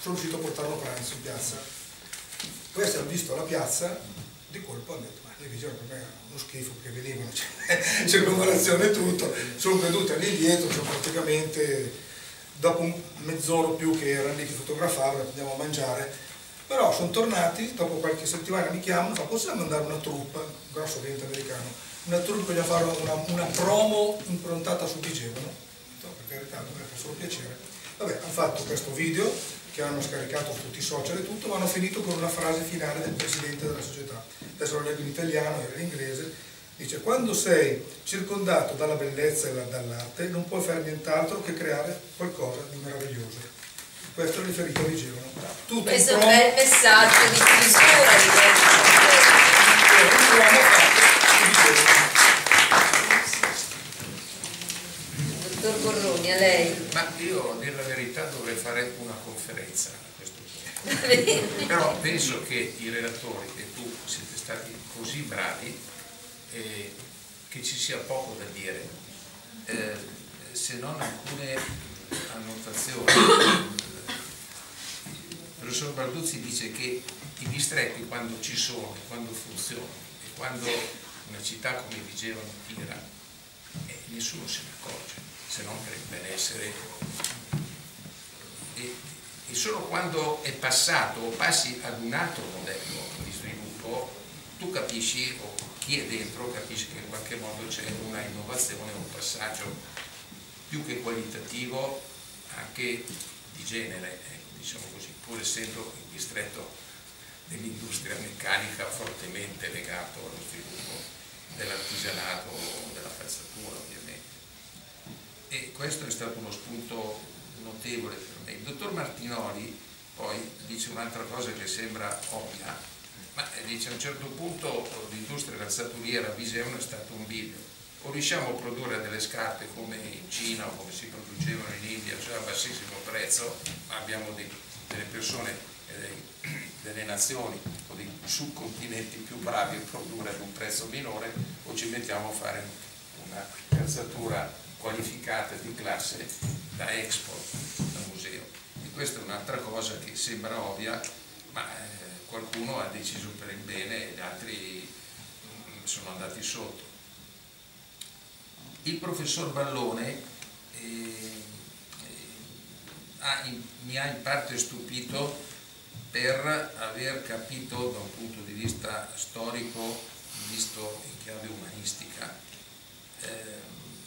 Speaker 5: sono riuscito a portarlo a pranzo in piazza. Poi abbiamo visto la piazza, di colpo hanno detto, ma lì Vigevano per me era uno schifo, perché venivano, c'è circonvolazione e tutto, sono caduti all'indietro, cioè praticamente dopo mezz'ora più che erano lì che fotografavano, andiamo a mangiare, però sono tornati, dopo qualche settimana mi chiamano, fa possiamo mandare una troupe, un grosso cliente americano, una troupe voglio fare una, una promo improntata su Vigevano, no, per carità, mi fa solo piacere. Vabbè, hanno fatto questo video che hanno scaricato tutti i social e tutto, ma hanno finito con una frase finale del presidente della società. Adesso lo leggo in italiano, era in inglese, Dice, quando sei circondato dalla bellezza e dall'arte, non puoi fare nient'altro che creare qualcosa di meraviglioso. Questo è riferito a Vigevano.
Speaker 1: Tutto questo è un bel messaggio di chiusura di questo. Dottor Gorroni, a lei.
Speaker 2: Ma io, a dire la verità, dovrei fare una conferenza a questo punto. Però penso che i relatori e tu siete stati così bravi eh, che ci sia poco da dire, eh, se non alcune annotazioni. Professor Balduzzi dice che i distretti quando ci sono, quando funzionano e quando una città come Vigevano tira, eh, nessuno se ne accorge, se non per il benessere. E, e solo quando è passato o passi ad un altro modello di sviluppo, tu capisci o chi è dentro capisce che in qualche modo c'è una innovazione, un passaggio più che qualitativo anche di genere, ecco, pur essendo il distretto dell'industria meccanica fortemente legato allo sviluppo dell'artigianato della calzatura ovviamente. E questo è stato uno spunto notevole per me. Il dottor Martinoli poi dice un'altra cosa che sembra ovvia, ma dice a un certo punto l'industria calzaturiera a Viseu è stato un bivio. O riusciamo a produrre delle scarpe come in Cina o come si producevano in India, cioè a bassissimo prezzo, ma abbiamo dei, delle persone, eh, delle nazioni o dei subcontinenti più bravi a produrre ad un prezzo minore, o ci mettiamo a fare una calzatura qualificata di classe da export, da museo. E questa è un'altra cosa che sembra ovvia, ma eh, qualcuno ha deciso per il bene e gli altri mm, sono andati sotto. Il professor Ballone eh, ha in, mi ha in parte stupito per aver capito da un punto di vista storico, visto in chiave umanistica, eh,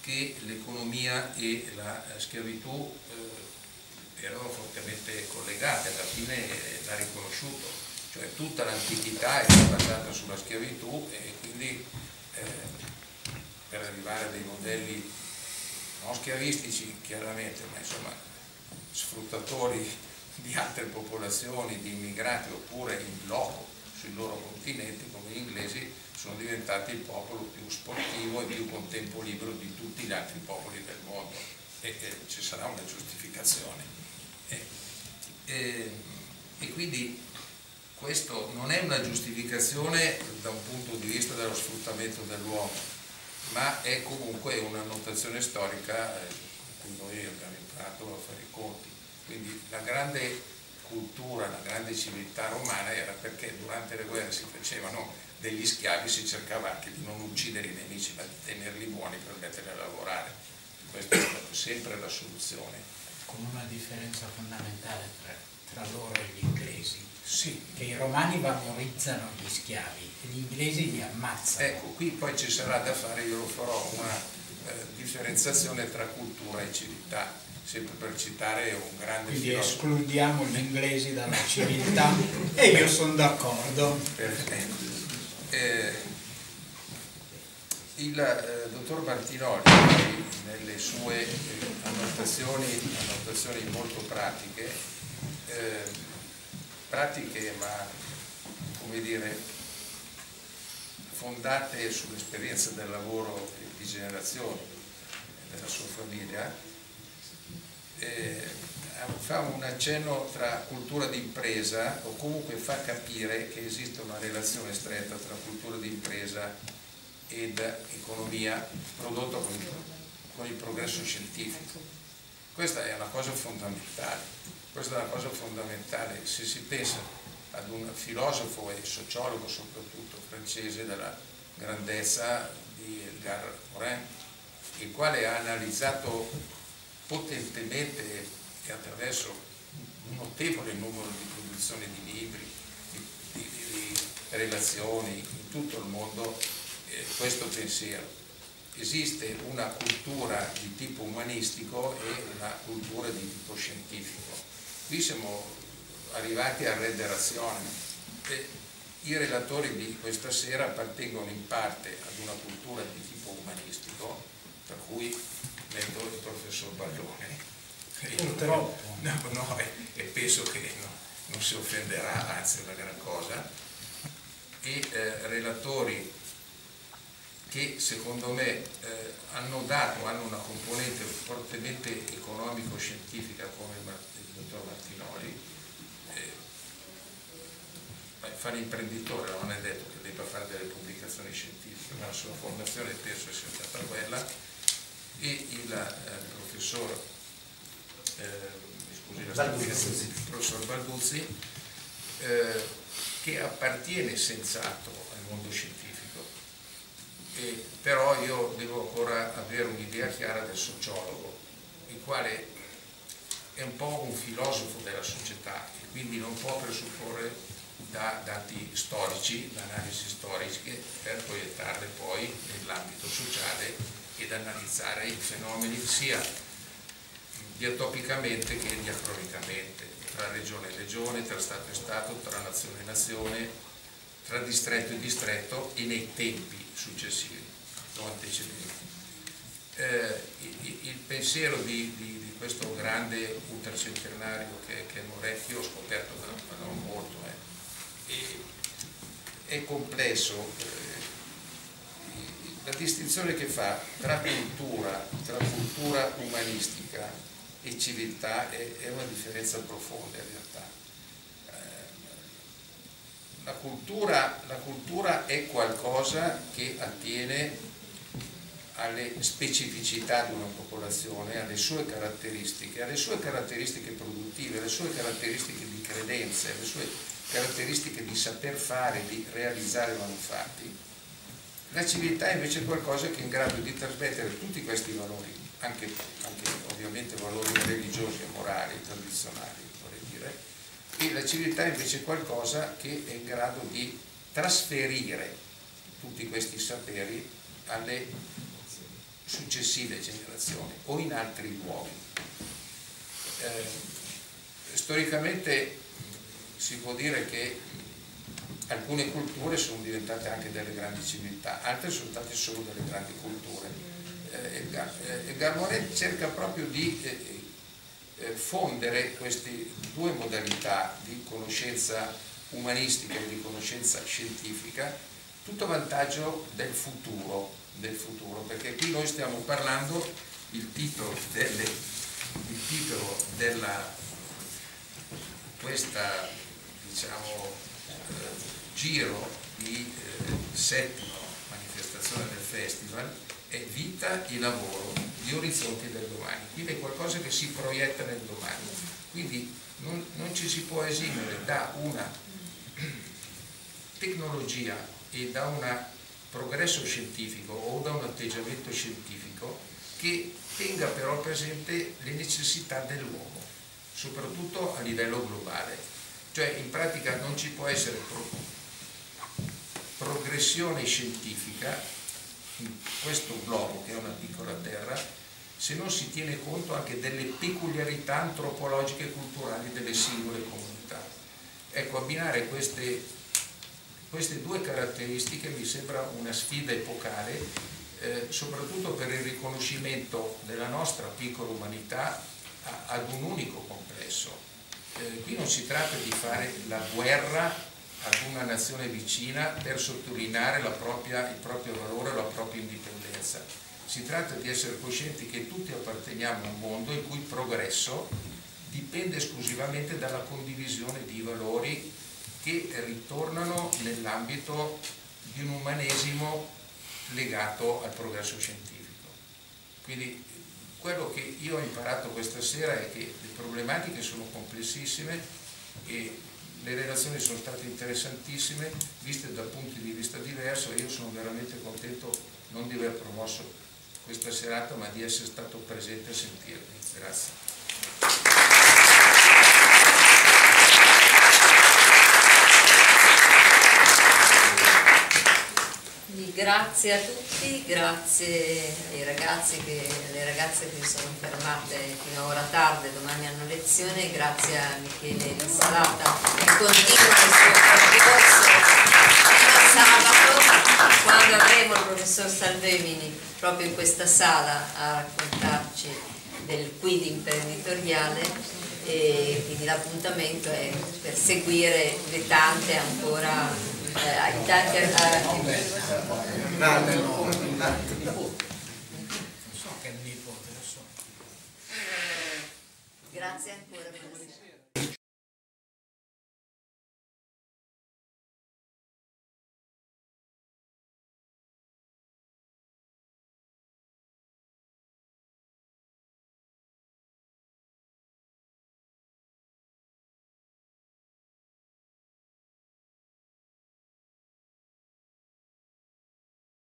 Speaker 2: che l'economia e la schiavitù eh, erano fortemente collegate, alla fine l'ha riconosciuto. Cioè tutta l'antichità è basata sulla schiavitù e quindi eh, per arrivare a dei modelli non schiavistici chiaramente, ma insomma sfruttatori di altre popolazioni, di immigrati oppure in loco sui loro continenti come gli inglesi sono diventati il popolo più sportivo e più con tempo libero di tutti gli altri popoli del mondo e, e ci sarà una giustificazione. E, e, e quindi questo non è una giustificazione da un punto di vista dello sfruttamento dell'uomo, ma è comunque una notazione storica eh, cui noi abbiamo imparato a fare i conti. Quindi la grande cultura, la grande civiltà romana era perché durante le guerre si facevano degli schiavi, si cercava anche di non uccidere i nemici, ma di tenerli buoni per metterli a lavorare. Questa è stata sempre la soluzione.
Speaker 3: Con una differenza fondamentale tra, tra loro e gli inglesi
Speaker 2: sì.
Speaker 3: Che i romani valorizzano gli schiavi e gli inglesi li ammazzano.
Speaker 2: Ecco, qui poi ci sarà da fare, io lo farò, una eh, differenziazione tra cultura e civiltà, sempre per citare un grande
Speaker 3: Quindi
Speaker 2: filosofo.
Speaker 3: escludiamo gli inglesi dalla civiltà e io sono d'accordo.
Speaker 2: Perfetto. Eh, il eh, dottor Martinoli nelle sue eh, annotazioni, annotazioni molto pratiche eh, pratiche ma come dire fondate sull'esperienza del lavoro di generazioni della sua famiglia eh, fa un accenno tra cultura d'impresa o comunque fa capire che esiste una relazione stretta tra cultura d'impresa ed economia prodotta con con il progresso scientifico. Questa è una cosa fondamentale questa è una cosa fondamentale, se si pensa ad un filosofo e sociologo soprattutto francese della grandezza di Edgar Morin, il quale ha analizzato potentemente e attraverso un notevole numero di produzioni di libri, di, di, di relazioni in tutto il mondo, eh, questo pensiero. Esiste una cultura di tipo umanistico e una cultura di tipo scientifico qui siamo arrivati a rederazione e i relatori di questa sera appartengono in parte ad una cultura di tipo umanistico, per cui metto il professor Ballone.
Speaker 3: Purtroppo.
Speaker 2: No, no, e, e penso che no, non si offenderà, anzi è una gran cosa, e eh, relatori che secondo me eh, hanno dato, hanno una componente fortemente economico-scientifica come il dottor Martinoli, eh, fa l'imprenditore, non è detto che debba fare delle pubblicazioni scientifiche, ma la sua formazione penso sia stata quella, e il eh, professor, eh, scusi,
Speaker 4: Balduzzi.
Speaker 2: professor Balduzzi, eh, che appartiene senz'altro al mondo scientifico e però io devo ancora avere un'idea chiara del sociologo, il quale è un po' un filosofo della società e quindi non può presupporre da dati storici, da analisi storiche, per proiettarle poi nell'ambito sociale ed analizzare i fenomeni sia diatopicamente che diacronicamente, tra regione e regione, tra Stato e Stato, tra nazione e nazione, tra distretto e distretto e nei tempi successivi o antecedenti. Eh, il, pensiero di, di, di, questo grande ultracentenario che, che Moretti ho scoperto da, non molto, eh, è, è complesso. La distinzione che fa tra cultura, tra cultura umanistica e civiltà è, è una differenza profonda in realtà la cultura, la cultura è qualcosa che attiene alle specificità di una popolazione, alle sue caratteristiche, alle sue caratteristiche produttive, alle sue caratteristiche di credenze, alle sue caratteristiche di saper fare, di realizzare manufatti. La civiltà invece è qualcosa che è in grado di trasmettere tutti questi valori, anche, anche ovviamente valori religiosi e morali, tradizionali, vorrei dire, e la civiltà invece è qualcosa che è in grado di trasferire tutti questi saperi alle successive generazioni o in altri luoghi. Eh, storicamente si può dire che alcune culture sono diventate anche delle grandi civiltà, altre sono state solo delle grandi culture. Eh, eh Garmoret cerca proprio di eh, eh, fondere queste due modalità di conoscenza umanistica e di conoscenza scientifica tutto a vantaggio del futuro, del futuro, perché qui noi stiamo parlando, il titolo, delle, il titolo della questa diciamo, eh, giro di eh, settima manifestazione del festival è vita e lavoro, gli orizzonti del domani, quindi è qualcosa che si proietta nel domani, quindi non, non ci si può esimere da una tecnologia e da un progresso scientifico o da un atteggiamento scientifico che tenga però presente le necessità dell'uomo, soprattutto a livello globale. Cioè in pratica non ci può essere pro progressione scientifica in questo globo che è una piccola terra se non si tiene conto anche delle peculiarità antropologiche e culturali delle singole comunità. Ecco, abbinare queste, queste due caratteristiche mi sembra una sfida epocale, eh, soprattutto per il riconoscimento della nostra piccola umanità a, ad un unico complesso. Eh, qui non si tratta di fare la guerra ad una nazione vicina per sottolineare propria, il proprio valore, la propria indipendenza. Si tratta di essere coscienti che tutti apparteniamo a un mondo il cui progresso dipende esclusivamente dalla condivisione di valori che ritornano nell'ambito di un umanesimo legato al progresso scientifico. Quindi quello che io ho imparato questa sera è che le problematiche sono complessissime e le relazioni sono state interessantissime, viste da punti di vista diversi e io sono veramente contento non di aver promosso questa serata ma di essere stato presente a sentirvi. Grazie.
Speaker 1: grazie a tutti, grazie ai ragazzi che, alle ragazze che sono fermate fino a ora tarde, domani hanno lezione, grazie a Michele Salata che continua il suo percorso fino a sabato quando avremo il professor Salvemini proprio in questa sala a raccontarci del quid imprenditoriale e quindi l'appuntamento è per seguire le tante ancora i tanti
Speaker 3: so che è il nipote, lo so.
Speaker 1: grazie